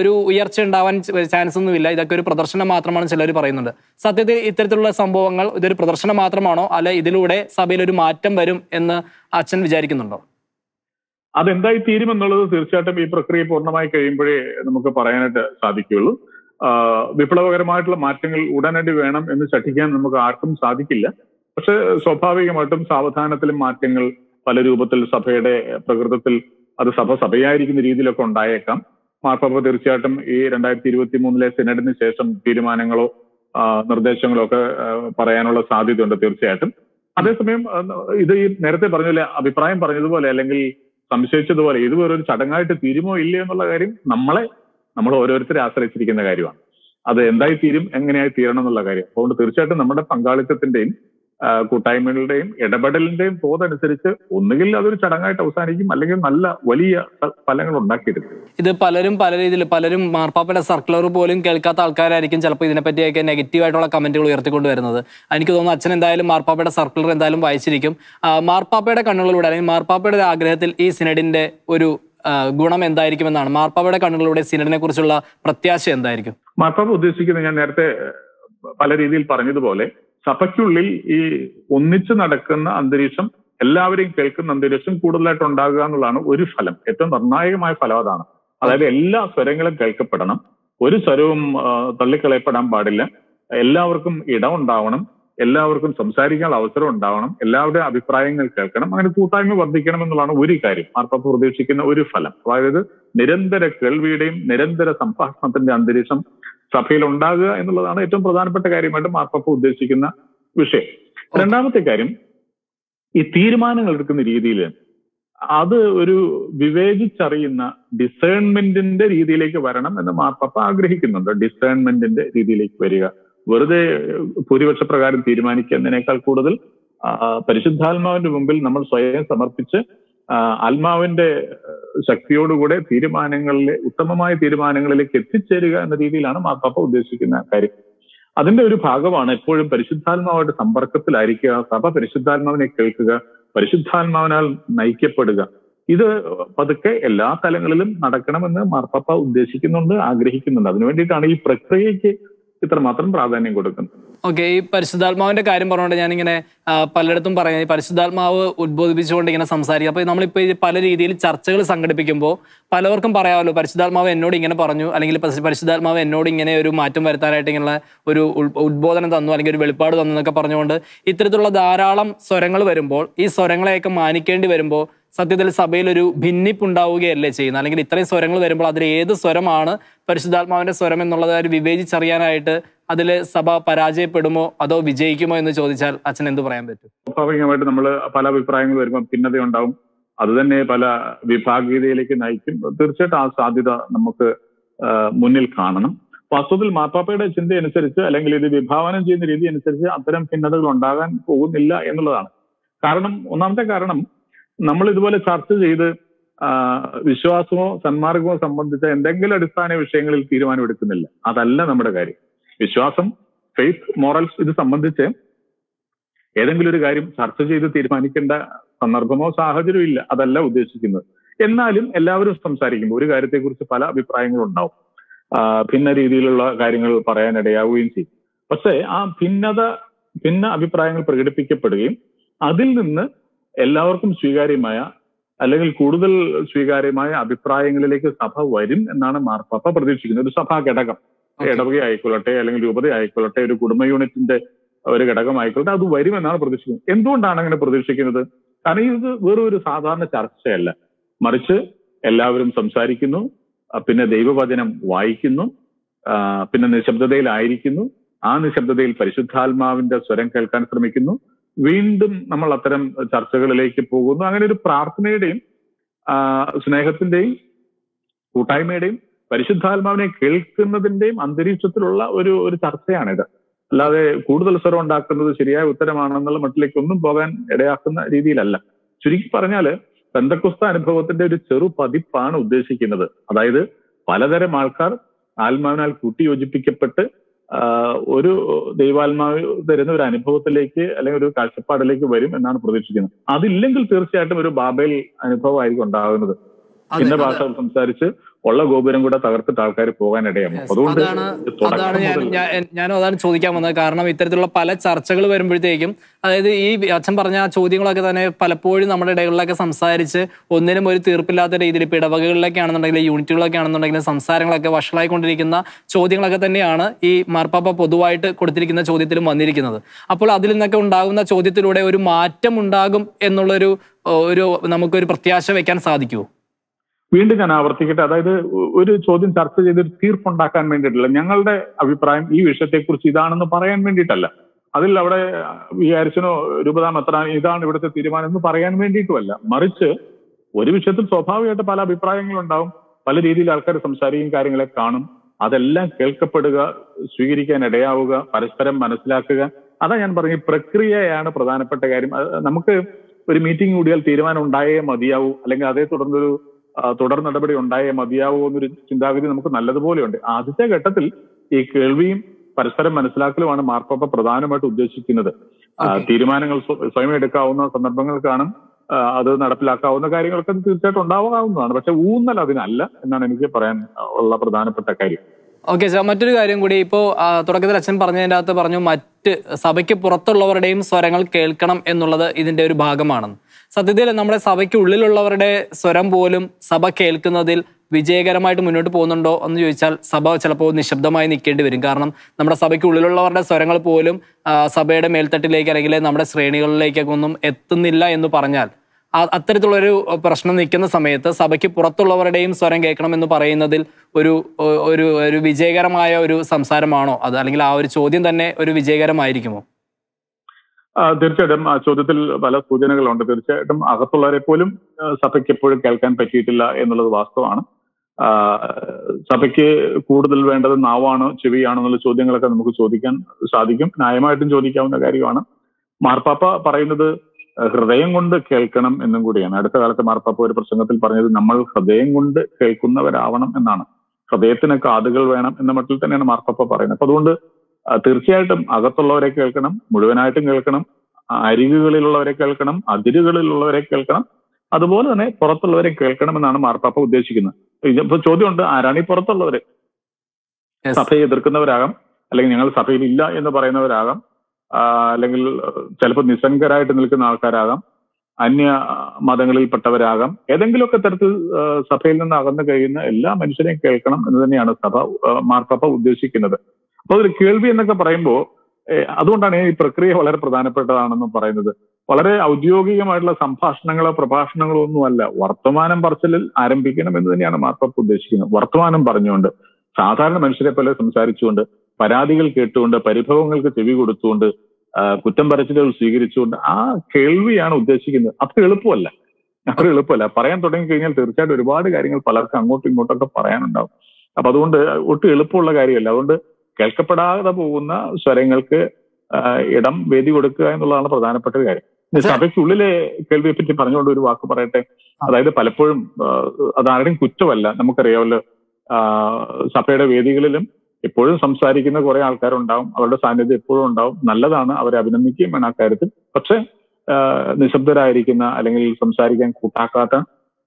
ഒരു ഉയർച്ച ഉണ്ടാവാൻ ചാൻസ് ഒന്നുമില്ല ഇതൊക്കെ ഒരു പ്രദർശനം മാത്രമാണ് ചിലർ പറയുന്നുണ്ട്. സത്യത്തിൽ ഇത്തരത്തിലുള്ള സംഭവങ്ങൾ ഇതൊരു പ്രദർശനം മാത്രമാണോ? അല്ലെ ഇതിലൂടെ സഭയിൽ ഒരു മാറ്റം വരും എന്ന് അച്ഛൻ വിചാരിക്കുന്നുണ്ടോ? അതെന്തായി തീരുമെന്നുള്ളത് തീർച്ചയായിട്ടും ഈ പ്രക്രിയ പൂർണമായി കഴിയുമ്പോഴേ നമുക്ക് പറയാനായിട്ട് സാധിക്കുകയുള്ളൂ. വിപ്ലവകരമായിട്ടുള്ള മാറ്റങ്ങൾ ഉടനടി വേണം എന്ന് ശഠിക്കാൻ നമുക്ക് ആർക്കും സാധിക്കില്ല. പക്ഷെ സ്വാഭാവികമായിട്ടും സാവധാനത്തിലും മാറ്റങ്ങൾ പല രൂപത്തിൽ സഭയുടെ പ്രകൃതത്തിൽ അത് സഭ സഭയായിരിക്കുന്ന രീതിയിലൊക്കെ ഉണ്ടായേക്കാം. മാർപ്പാപ്പ തീർച്ചയായിട്ടും ഈ രണ്ടായിരത്തി ഇരുപത്തി മൂന്നിലെ സിനഡിന് ശേഷം തീരുമാനങ്ങളോ നിർദ്ദേശങ്ങളോ ഒക്കെ പറയാനുള്ള സാധ്യതയുണ്ട് തീർച്ചയായിട്ടും. അതേസമയം ഇത് ഈ നേരത്തെ പറഞ്ഞ അഭിപ്രായം പറഞ്ഞതുപോലെ അല്ലെങ്കിൽ സംശയിച്ചതുപോലെ ഇത് വേറൊരു ചടങ്ങായിട്ട് തീരുമോ ഇല്ലയോ എന്നുള്ള കാര്യം നമ്മളെ നമ്മൾ ഓരോരുത്തരെ ആശ്രയിച്ചിരിക്കുന്ന കാര്യമാണ്. അത് എന്തായി തീരും എങ്ങനെയായി തീരണം എന്നുള്ള കാര്യം. അതുകൊണ്ട് തീർച്ചയായിട്ടും നമ്മുടെ പങ്കാളിത്തത്തിന്റെയും കൂട്ടായ്മകളുടെയും ഇടപെടലിന്റെയും തോതനുസരിച്ച് ഒന്നുകിൽ അതൊരു ചടങ്ങായിട്ട് അവസാനിക്കും അല്ലെങ്കിൽ നല്ല വലിയ ഫലങ്ങൾ ഉണ്ടാക്കിയെടുക്കും ഇത് പലരും പല രീതിയിൽ പലരും മാർപ്പാപ്പയുടെ സർക്കുലർ പോലും കേൾക്കാത്ത ആൾക്കാരായിരിക്കും ചിലപ്പോൾ ഇതിനെപ്പറ്റിയൊക്കെ നെഗറ്റീവ് ആയിട്ടുള്ള കമന്റുകൾ ഉയർത്തിക്കൊണ്ട് വരുന്നത് എനിക്ക് തോന്നുന്നു അച്ഛൻ എന്തായാലും മാർപ്പാപ്പയുടെ സർക്കുലർ എന്തായാലും വായിച്ചിരിക്കും. മാർപ്പാപ്പയുടെ കണ്ണുകളിലൂടെ അല്ലെങ്കിൽ മാർപ്പാപ്പയുടെ ആഗ്രഹത്തിൽ ഈ സിനഡിന്റെ ഒരു ഗുണം എന്തായിരിക്കും എന്നാണ് മാർപ്പാപ്പയുടെ കണ്ണുകളിലൂടെ സിനഡിനെ കുറിച്ചുള്ള പ്രത്യാശ എന്തായിരിക്കും? മാർപ്പാപ്പ ഉദ്ദേശിക്കുന്നത് ഞാൻ നേരത്തെ പല രീതിയിൽ പറഞ്ഞതുപോലെ സഭയ്ക്കുള്ളിൽ ഈ ഒന്നിച്ചു നടക്കുന്ന അന്തരീക്ഷം എല്ലാവരെയും കേൾക്കുന്ന അന്തരീക്ഷം കൂടുതലായിട്ട് ഉണ്ടാകുക എന്നുള്ളതാണ് ഒരു ഫലം. ഏറ്റവും നിർണായകമായ ഫലം അതാണ്. അതായത് എല്ലാ സ്വരങ്ങളും കേൾക്കപ്പെടണം. ഒരു സ്വരവും തള്ളിക്കളയപ്പെടാൻ പാടില്ല. എല്ലാവർക്കും ഇടം ഉണ്ടാവണം. എല്ലാവർക്കും സംസാരിക്കാനുള്ള അവസരം ഉണ്ടാവണം. എല്ലാവരുടെയും അഭിപ്രായങ്ങൾ കേൾക്കണം. അങ്ങനെ കൂട്ടായ്മ വർദ്ധിക്കണം എന്നുള്ളതാണ് ഒരു കാര്യം. ആർപ്പാപ്പ് പ്രതീക്ഷിക്കുന്ന ഒരു ഫലം. അതായത് നിരന്തര കേൾവിയുടെയും നിരന്തര സംഭാഷണത്തിന്റെ അന്തരീക്ഷം സഭയിൽ ഉണ്ടാകുക എന്നുള്ളതാണ് ഏറ്റവും പ്രധാനപ്പെട്ട കാര്യമായിട്ട് മാർപ്പാപ്പ ഉദ്ദേശിക്കുന്ന വിഷയം. രണ്ടാമത്തെ കാര്യം ഈ തീരുമാനങ്ങൾ എടുക്കുന്ന രീതിയിൽ അത് ഒരു വിവേചിച്ചറിയുന്ന ഡിസേൺമെന്റിന്റെ രീതിയിലേക്ക് വരണം എന്ന് മാർപ്പാപ്പ ആഗ്രഹിക്കുന്നുണ്ട്. ഡിസേൺമെന്റിന്റെ രീതിയിലേക്ക് വരിക. വെറുതെ ഭൂരിപക്ഷ പ്രകാരം തീരുമാനിക്കുന്നതിനേക്കാൾ കൂടുതൽ പരിശുദ്ധാത്മാവിന്റെ മുമ്പിൽ നമ്മൾ സ്വയം സമർപ്പിച്ച് ആത്മാവിന്റെ ശക്തിയോടുകൂടെ തീരുമാനങ്ങളിലെ ഉത്തമമായ തീരുമാനങ്ങളിലേക്ക് എത്തിച്ചേരുക എന്ന രീതിയിലാണ് മാർപ്പാപ്പ ഉദ്ദേശിക്കുന്ന കാര്യം. അതിന്റെ ഒരു ഭാഗമാണ് എപ്പോഴും പരിശുദ്ധാത്മാവായിട്ട് സമ്പർക്കത്തിലായിരിക്കുക സഭ പരിശുദ്ധാത്മാവിനെ കേൾക്കുക പരിശുദ്ധാത്മാവിനാൽ നയിക്കപ്പെടുക. ഇത് പതുക്കെ എല്ലാ തലങ്ങളിലും നടക്കണമെന്ന് മാർപ്പാപ്പ ഉദ്ദേശിക്കുന്നുണ്ട് ആഗ്രഹിക്കുന്നുണ്ട്. അതിനു വേണ്ടിയിട്ടാണ് ഈ പ്രക്രിയയ്ക്ക് ഇത്രമാത്രം പ്രാധാന്യം കൊടുക്കുന്നത്. ഓക്കെ ഈ പരിശുദ്ധാത്മാവിന്റെ കാര്യം പറഞ്ഞുകൊണ്ട് ഞാനിങ്ങനെ പലയിടത്തും പറയുന്നത്. ഈ പരിശുദ്ധാത്മാവ് ഉദ്ബോധിപ്പിച്ചുകൊണ്ട് ഇങ്ങനെ സംസാരിക്കും അപ്പോൾ നമ്മളിപ്പോൾ ഈ പല രീതിയിൽ ചർച്ചകൾ സംഘടിപ്പിക്കുമ്പോൾ പലവർക്കും പറയാമല്ലോ പരിശുദ്ധാത്മാവ് എന്നോട് ഇങ്ങനെ പറഞ്ഞു അല്ലെങ്കിൽ പരി- പരിശുദ്ധാത്മാവ് എന്നോട് ഇങ്ങനെ ഒരു മാറ്റം വരുത്താനായിട്ട് ഇങ്ങനെ ഒരു ഉദ്ബോധനം തന്നു അല്ലെങ്കിൽ ഒരു വെളിപ്പാട് തന്നു എന്നൊക്കെ പറഞ്ഞുകൊണ്ട് ഇത്തരത്തിലുള്ള ധാരാളം സ്വരങ്ങൾ വരുമ്പോൾ ഈ സ്വരങ്ങളെയൊക്കെ മാനിക്കേണ്ടി വരുമ്പോൾ സത്യത്തിൽ സഭയിൽ ഒരു ഭിന്നിപ്പുണ്ടാവുകയല്ലേ ചെയ്യുന്നത്? അല്ലെങ്കിൽ ഇത്രയും സ്വരങ്ങൾ വരുമ്പോൾ അതിൽ ഏത് സ്വരമാണ് പരിശുദ്ധാത്മാവിന്റെ സ്വരം എന്നുള്ളത് വിവേചിച്ചറിയാനായിട്ട് അതിൽ സഭ പരാജയപ്പെടുമോ അതോ വിജയിക്കുമോ എന്ന് ചോദിച്ചാൽ അച്ഛൻ എന്ത് പറയാൻ പറ്റും? സ്വാഭാവികമായിട്ട് നമ്മൾ പല അഭിപ്രായങ്ങൾ വരുമ്പോൾ ഭിന്നത ഉണ്ടാവും. അത് തന്നെ പല വിഭാഗീയതയിലേക്ക് നയിക്കും. തീർച്ചയായിട്ടും ആ സാധ്യത നമുക്ക് മുന്നിൽ കാണണം. വാസ്തവത്തിൽ മാപ്പാപ്പയുടെ ചിന്ത അനുസരിച്ച് അല്ലെങ്കിൽ ഇത് വിഭാവനം ചെയ്യുന്ന രീതി അനുസരിച്ച് അത്തരം ഭിന്നതകൾ ഉണ്ടാകാൻ പോകുന്നില്ല എന്നുള്ളതാണ്. കാരണം ഒന്നാമത്തെ കാരണം നമ്മൾ ഇതുപോലെ ചർച്ച ചെയ്ത് വിശ്വാസമോ സന്മാർഗമോ സംബന്ധിച്ച എന്തെങ്കിലും അടിസ്ഥാന വിഷയങ്ങളിൽ തീരുമാനമെടുക്കുന്നില്ല. അതല്ല നമ്മുടെ കാര്യം. വിശ്വാസം ഫെയ്ത്ത് മോറൽസ് ഇത് സംബന്ധിച്ച് ഏതെങ്കിലും ഒരു കാര്യം ചർച്ച ചെയ്ത് തീരുമാനിക്കേണ്ട സന്ദർഭമോ സാഹചര്യമോ ഇല്ല. അതല്ല ഉദ്ദേശിക്കുന്നത്. എന്നാലും എല്ലാവരും സംസാരിക്കുമ്പോൾ ഒരു കാര്യത്തെക്കുറിച്ച് പല അഭിപ്രായങ്ങളും ഉണ്ടാവും ഭിന്ന രീതിയിലുള്ള കാര്യങ്ങൾ പറയാനിടയാവുകയും ചെയ്യും. പക്ഷേ ആ ഭിന്നത ഭിന്ന അഭിപ്രായങ്ങൾ പ്രകടിപ്പിക്കപ്പെടുകയും അതിൽ നിന്ന് എല്ലാവർക്കും സ്വീകാര്യമായ അല്ലെങ്കിൽ കൂടുതൽ സ്വീകാര്യമായ അഭിപ്രായങ്ങളിലേക്ക് സഭ വരും എന്നാണ് മാർപ്പാപ്പ പ്രതീക്ഷിക്കുന്നത്. ഒരു സഭാ ഘടകം. ഇടവക ആയിക്കൊള്ളട്ടെ അല്ലെങ്കിൽ രൂപത ആയിക്കൊള്ളട്ടെ ഒരു കുടുംബ യൂണിറ്റിന്റെ ഒരു ഘടകമായിക്കൊള്ളട്ടെ അത് വരുമെന്നാണ് പ്രതീക്ഷിക്കുന്നത്. എന്തുകൊണ്ടാണ് അങ്ങനെ പ്രതീക്ഷിക്കുന്നത്? കാരണം ഇത് വെറും ഒരു സാധാരണ ചർച്ചയല്ല. മറിച്ച് എല്ലാവരും സംസാരിക്കുന്നു പിന്നെ ദൈവവചനം വായിക്കുന്നു പിന്നെ നിശബ്ദതയിലായിരിക്കുന്നു. ആ നിശബ്ദതയിൽ പരിശുദ്ധാത്മാവിന്റെ സ്വരം കേൾക്കാൻ ശ്രമിക്കുന്നു. വീണ്ടും നമ്മൾ അത്തരം ചർച്ചകളിലേക്ക് പോകുന്നു. അങ്ങനെ ഒരു പ്രാർത്ഥനയുടെയും സ്നേഹത്തിന്റെയും കൂട്ടായ്മയുടെയും പരിശുദ്ധാത്മാവിനെ കേൾക്കുന്നതിന്റെയും അന്തരീക്ഷത്തിലുള്ള ഒരു ഒരു ചർച്ചയാണിത്. അല്ലാതെ കൂടുതൽ സ്വരം ഉണ്ടാക്കുന്നത് ശരിയായ ഉത്തരമാണെന്നുള്ള മട്ടിലേക്ക് ഒന്നും പോകാൻ ഇടയാക്കുന്ന രീതിയിലല്ല. ചുരുക്കി പറഞ്ഞാൽ ബന്ധക്കുസ്ത അനുഭവത്തിന്റെ ഒരു ചെറു പതിപ്പാണ് ഉദ്ദേശിക്കുന്നത്. അതായത് പലതരം ആൾക്കാർ ആത്മാവിനാൽ കൂട്ടിയോജിപ്പിക്കപ്പെട്ട് ഒരു ദൈവാത്മാവ് തരുന്ന ഒരു അനുഭവത്തിലേക്ക് അല്ലെങ്കിൽ ഒരു കാഴ്ചപ്പാടിലേക്ക് വരും എന്നാണ് പ്രതീക്ഷിക്കുന്നത്. അതില്ലെങ്കിൽ തീർച്ചയായിട്ടും ഒരു ബാബേൽ അനുഭവമായിരിക്കും ഉണ്ടാകുന്നത്. അതെ. ഭാഷകൾ സംസാരിച്ച് ഉള്ള ഗോപുരം കൂടെ തകർത്തിട്ട് ആൾക്കാർ പോകാൻ ഇടയാകും അതുകൊണ്ട് അതാണ് ഞാനും അതാണ് ചോദിക്കാൻ വന്നത്. കാരണം ഇത്തരത്തിലുള്ള പല ചർച്ചകൾ വരുമ്പോഴത്തേക്കും അതായത് ഈ അച്ഛൻ പറഞ്ഞ ആ ചോദ്യങ്ങളൊക്കെ തന്നെ പലപ്പോഴും നമ്മുടെ ഇടകളിലൊക്കെ സംസാരിച്ച് ഒന്നിനും ഒരു തീർപ്പില്ലാത്ത രീതിയിൽ ഇപ്പൊ ഇടവകകളിലൊക്കെ ആണെന്നുണ്ടെങ്കിൽ യൂണിറ്റുകളൊക്കെ ആണെന്നുണ്ടെങ്കിൽ സംസാരങ്ങളൊക്കെ വഷളായിക്കൊണ്ടിരിക്കുന്ന ചോദ്യങ്ങളൊക്കെ തന്നെയാണ് ഈ മാർപ്പാപ്പ പൊതുവായിട്ട് കൊടുത്തിരിക്കുന്ന ചോദ്യത്തിലും വന്നിരിക്കുന്നത്. അപ്പോൾ അതിൽ നിന്നൊക്കെ ഉണ്ടാകുന്ന ചോദ്യത്തിലൂടെ ഒരു മാറ്റം ഉണ്ടാകും എന്നുള്ളൊരു ഒരു നമുക്കൊരു പ്രത്യാശ വെക്കാൻ സാധിക്കുമോ വീണ്ടും ഞാൻ ആവർത്തിക്കട്ടെ. അതായത് ഒരു ചോദ്യം ചർച്ച ചെയ്ത് ഒരു തീർപ്പുണ്ടാക്കാൻ വേണ്ടിയിട്ടല്ല. ഞങ്ങളുടെ അഭിപ്രായം ഈ വിഷയത്തെക്കുറിച്ച് ഇതാണെന്ന് പറയാൻ വേണ്ടിയിട്ടല്ല. അതിൽ അവിടെ വിചാരിച്ചനോ രൂപതാ എത്ര ഇതാണ് ഇവിടുത്തെ തീരുമാനം എന്ന് പറയാൻ വേണ്ടിയിട്ടുമല്ല. മറിച്ച് ഒരു വിഷയത്തിൽ സ്വാഭാവികമായിട്ട് പല അഭിപ്രായങ്ങളുണ്ടാവും. പല രീതിയിൽ ആൾക്കാർ സംസാരിക്കും കാര്യങ്ങളെ കാണും. അതെല്ലാം കേൾക്കപ്പെടുക സ്വീകരിക്കാൻ ഇടയാവുക പരസ്പരം മനസ്സിലാക്കുക. അതാ ഞാൻ പറഞ്ഞ പ്രക്രിയയാണ് പ്രധാനപ്പെട്ട കാര്യം. നമുക്ക് ഒരു മീറ്റിംഗ് കൂടിയാൽ തീരുമാനം ഉണ്ടായേ മതിയാവൂ. അല്ലെങ്കിൽ അതേ തുടർന്നൊരു തുടർ നടപടി ഉണ്ടായേ മതിയാവൂ എന്നൊരു ചിന്താഗതി നമുക്ക് നല്ലതുപോലെയുണ്ട്. ആദ്യത്തെ ഘട്ടത്തിൽ ഈ കേൾവിയും പരസ്പരം മനസ്സിലാക്കലുമാണ് മാർപ്പാപ്പ പ്രധാനമായിട്ട് ഉദ്ദേശിക്കുന്നത്. തീരുമാനങ്ങൾ സ്വ- സ്വയം എടുക്കാവുന്ന സന്ദർഭങ്ങൾ കാണും. അത് നടപ്പിലാക്കാവുന്ന കാര്യങ്ങളൊക്കെ തീർച്ചയായിട്ടും ഉണ്ടാവാവുന്നതാണ്. പക്ഷെ ഊന്നൽ അതിനല്ല എന്നാണ് എനിക്ക് പറയാൻ ഉള്ള പ്രധാനപ്പെട്ട കാര്യം. Okay sir. മറ്റൊരു കാര്യം കൂടി. ഇപ്പോൾ തുടക്കത്തിൽ അച്ഛൻ പറഞ്ഞതിന്റെ അകത്ത് പറഞ്ഞു മറ്റ് സഭയ്ക്ക് പുറത്തുള്ളവരുടെയും സ്വരങ്ങൾ കേൾക്കണം എന്നുള്ളത് ഇതിന്റെ ഒരു ഭാഗമാണെന്ന്. സത്യത്തിൽ നമ്മുടെ സഭയ്ക്ക് ഉള്ളിലുള്ളവരുടെ സ്വരം പോലും സഭ കേൾക്കുന്നതിൽ വിജയകരമായിട്ട് മുന്നോട്ട് പോകുന്നുണ്ടോ എന്ന് ചോദിച്ചാൽ സഭ ചിലപ്പോൾ നിശബ്ദമായി നിൽക്കേണ്ടി വരും. കാരണം നമ്മുടെ സഭയ്ക്ക് ഉള്ളിലുള്ളവരുടെ സ്വരങ്ങൾ പോലും സഭയുടെ മേൽത്തട്ടിലേക്ക് അല്ലെങ്കിൽ നമ്മുടെ ശ്രേണികളിലേക്കൊക്കെ ഒന്നും എത്തുന്നില്ല എന്ന് പറഞ്ഞാൽ അത്തരത്തിലുള്ളൊരു പ്രശ്നം നിൽക്കുന്ന സമയത്ത് സഭയ്ക്ക് പുറത്തുള്ളവരുടെയും സ്വരം കേൾക്കണം എന്ന് പറയുന്നതിൽ ഒരു ഒരു ഒരു വിജയകരമായ ഒരു സംസാരമാണോ? അത് അല്ലെങ്കിൽ ആ ഒരു ചോദ്യം തന്നെ ഒരു വിജയകരമായിരിക്കുമോ? തീർച്ചയായിട്ടും ആ ചോദ്യത്തിൽ പല സൂചനകളുണ്ട്. തീർച്ചയായിട്ടും അകത്തുള്ളവരെ പോലും സഭയ്ക്ക് എപ്പോഴും കേൾക്കാൻ പറ്റിയിട്ടില്ല എന്നുള്ളത് വാസ്തവമാണ്. സഭയ്ക്ക് കൂടുതൽ വേണ്ടത് നാവാണോ ചെവിയാണോ എന്നുള്ള ചോദ്യങ്ങളൊക്കെ നമുക്ക് ചോദിക്കാൻ സാധിക്കും. ന്യായമായിട്ടും ചോദിക്കാവുന്ന കാര്യമാണ്. മാർപ്പാപ്പ പറയുന്നത് ഹൃദയം കൊണ്ട് കേൾക്കണം എന്നും കൂടിയാണ്. അടുത്ത കാലത്ത് മാർപ്പാപ്പ ഒരു പ്രസംഗത്തിൽ പറഞ്ഞത് നമ്മൾ ഹൃദയം കൊണ്ട് കേൾക്കുന്നവരാവണം എന്നാണ്. ഹൃദയത്തിന് കാതുകൾ വേണം എന്ന മട്ടിൽ തന്നെയാണ് മാർപ്പാപ്പ പറയുന്നത്. അപ്പൊ അതുകൊണ്ട് തീർച്ചയായിട്ടും അകത്തുള്ളവരെ കേൾക്കണം മുഴുവനായിട്ടും കേൾക്കണം അരികുകളിലുള്ളവരെ കേൾക്കണം അതിരുകളിലുള്ളവരെ കേൾക്കണം അതുപോലെ തന്നെ പുറത്തുള്ളവരെ കേൾക്കണം എന്നാണ് മാർപ്പാപ്പ ഉദ്ദേശിക്കുന്നത്. ഇപ്പൊ ചോദ്യമുണ്ട് ആരാണ് ഈ പുറത്തുള്ളവര്? സഭയെ എതിർക്കുന്നവരാകാം അല്ലെങ്കിൽ ഞങ്ങൾ സഭയിൽ ഇല്ല എന്ന് പറയുന്നവരാകാം അല്ലെങ്കിൽ ചിലപ്പോൾ നിസ്സംഗരായിട്ട് നിൽക്കുന്ന ആൾക്കാരാകാം അന്യ മതങ്ങളിൽപ്പെട്ടവരാകാം ഏതെങ്കിലുമൊക്കെ തരത്തിൽ സഭയിൽ നിന്ന് അകന്നു കഴിയുന്ന എല്ലാ മനുഷ്യരെയും കേൾക്കണം എന്ന് തന്നെയാണ് സഭ മാർപ്പാപ്പ ഉദ്ദേശിക്കുന്നത്. അപ്പൊ അതൊരു കേൾവി എന്നൊക്കെ പറയുമ്പോൾ അതുകൊണ്ടാണ് ഈ പ്രക്രിയ വളരെ പ്രധാനപ്പെട്ടതാണെന്ന് പറയുന്നത്. വളരെ ഔദ്യോഗികമായിട്ടുള്ള സംഭാഷണങ്ങളോ പ്രഭാഷണങ്ങളോ ഒന്നുമല്ല. വർത്തമാനം പറച്ചിലിൽ ആരംഭിക്കണം എന്ന് തന്നെയാണ് മാർപ്പ് ഉദ്ദേശിക്കുന്നത്. വർത്തമാനം പറഞ്ഞുകൊണ്ട് സാധാരണ മനുഷ്യരെ പോലെ സംസാരിച്ചുകൊണ്ട് പരാതികൾ കേട്ടുകൊണ്ട് പരിഭവങ്ങൾക്ക് ചെവി കൊടുത്തുകൊണ്ട് കുറ്റം പറച്ചിലുകൾ സ്വീകരിച്ചുകൊണ്ട് ആ കേൾവിയാണ് ഉദ്ദേശിക്കുന്നത്. അത്ര എളുപ്പമല്ല. അത്ര എളുപ്പമല്ല. പറയാൻ തുടങ്ങി കഴിഞ്ഞാൽ തീർച്ചയായിട്ടും ഒരുപാട് കാര്യങ്ങൾ പലർക്കും അങ്ങോട്ടും ഇങ്ങോട്ടൊക്കെ പറയാനുണ്ടാവും. അപ്പൊ അതുകൊണ്ട് ഒട്ടും എളുപ്പമുള്ള കാര്യമല്ല. അതുകൊണ്ട് കേൾക്കപ്പെടാതെ പോകുന്ന സ്വരങ്ങൾക്ക് ഇടം വേദി കൊടുക്കുക എന്നുള്ളതാണ് പ്രധാനപ്പെട്ട ഒരു കാര്യം. സഭയ്ക്കുള്ളിലെ കേൾവിയെ പറ്റി പറഞ്ഞുകൊണ്ട് ഒരു വാക്ക് പറയട്ടെ? അതായത് പലപ്പോഴും അതാരുടെയും കുറ്റമല്ല. നമുക്കറിയാമല്ലോ സഭയുടെ വേദികളിലും എപ്പോഴും സംസാരിക്കുന്ന കുറെ ആൾക്കാരുണ്ടാവും. അവരുടെ സാന്നിധ്യം എപ്പോഴും ഉണ്ടാവും. നല്ലതാണ് അവരെ അഭിനന്ദിക്കുകയും വേണം ആ കാര്യത്തിൽ. പക്ഷെ നിശബ്ദരായിരിക്കുന്ന അല്ലെങ്കിൽ സംസാരിക്കാൻ കൂട്ടാക്കാത്ത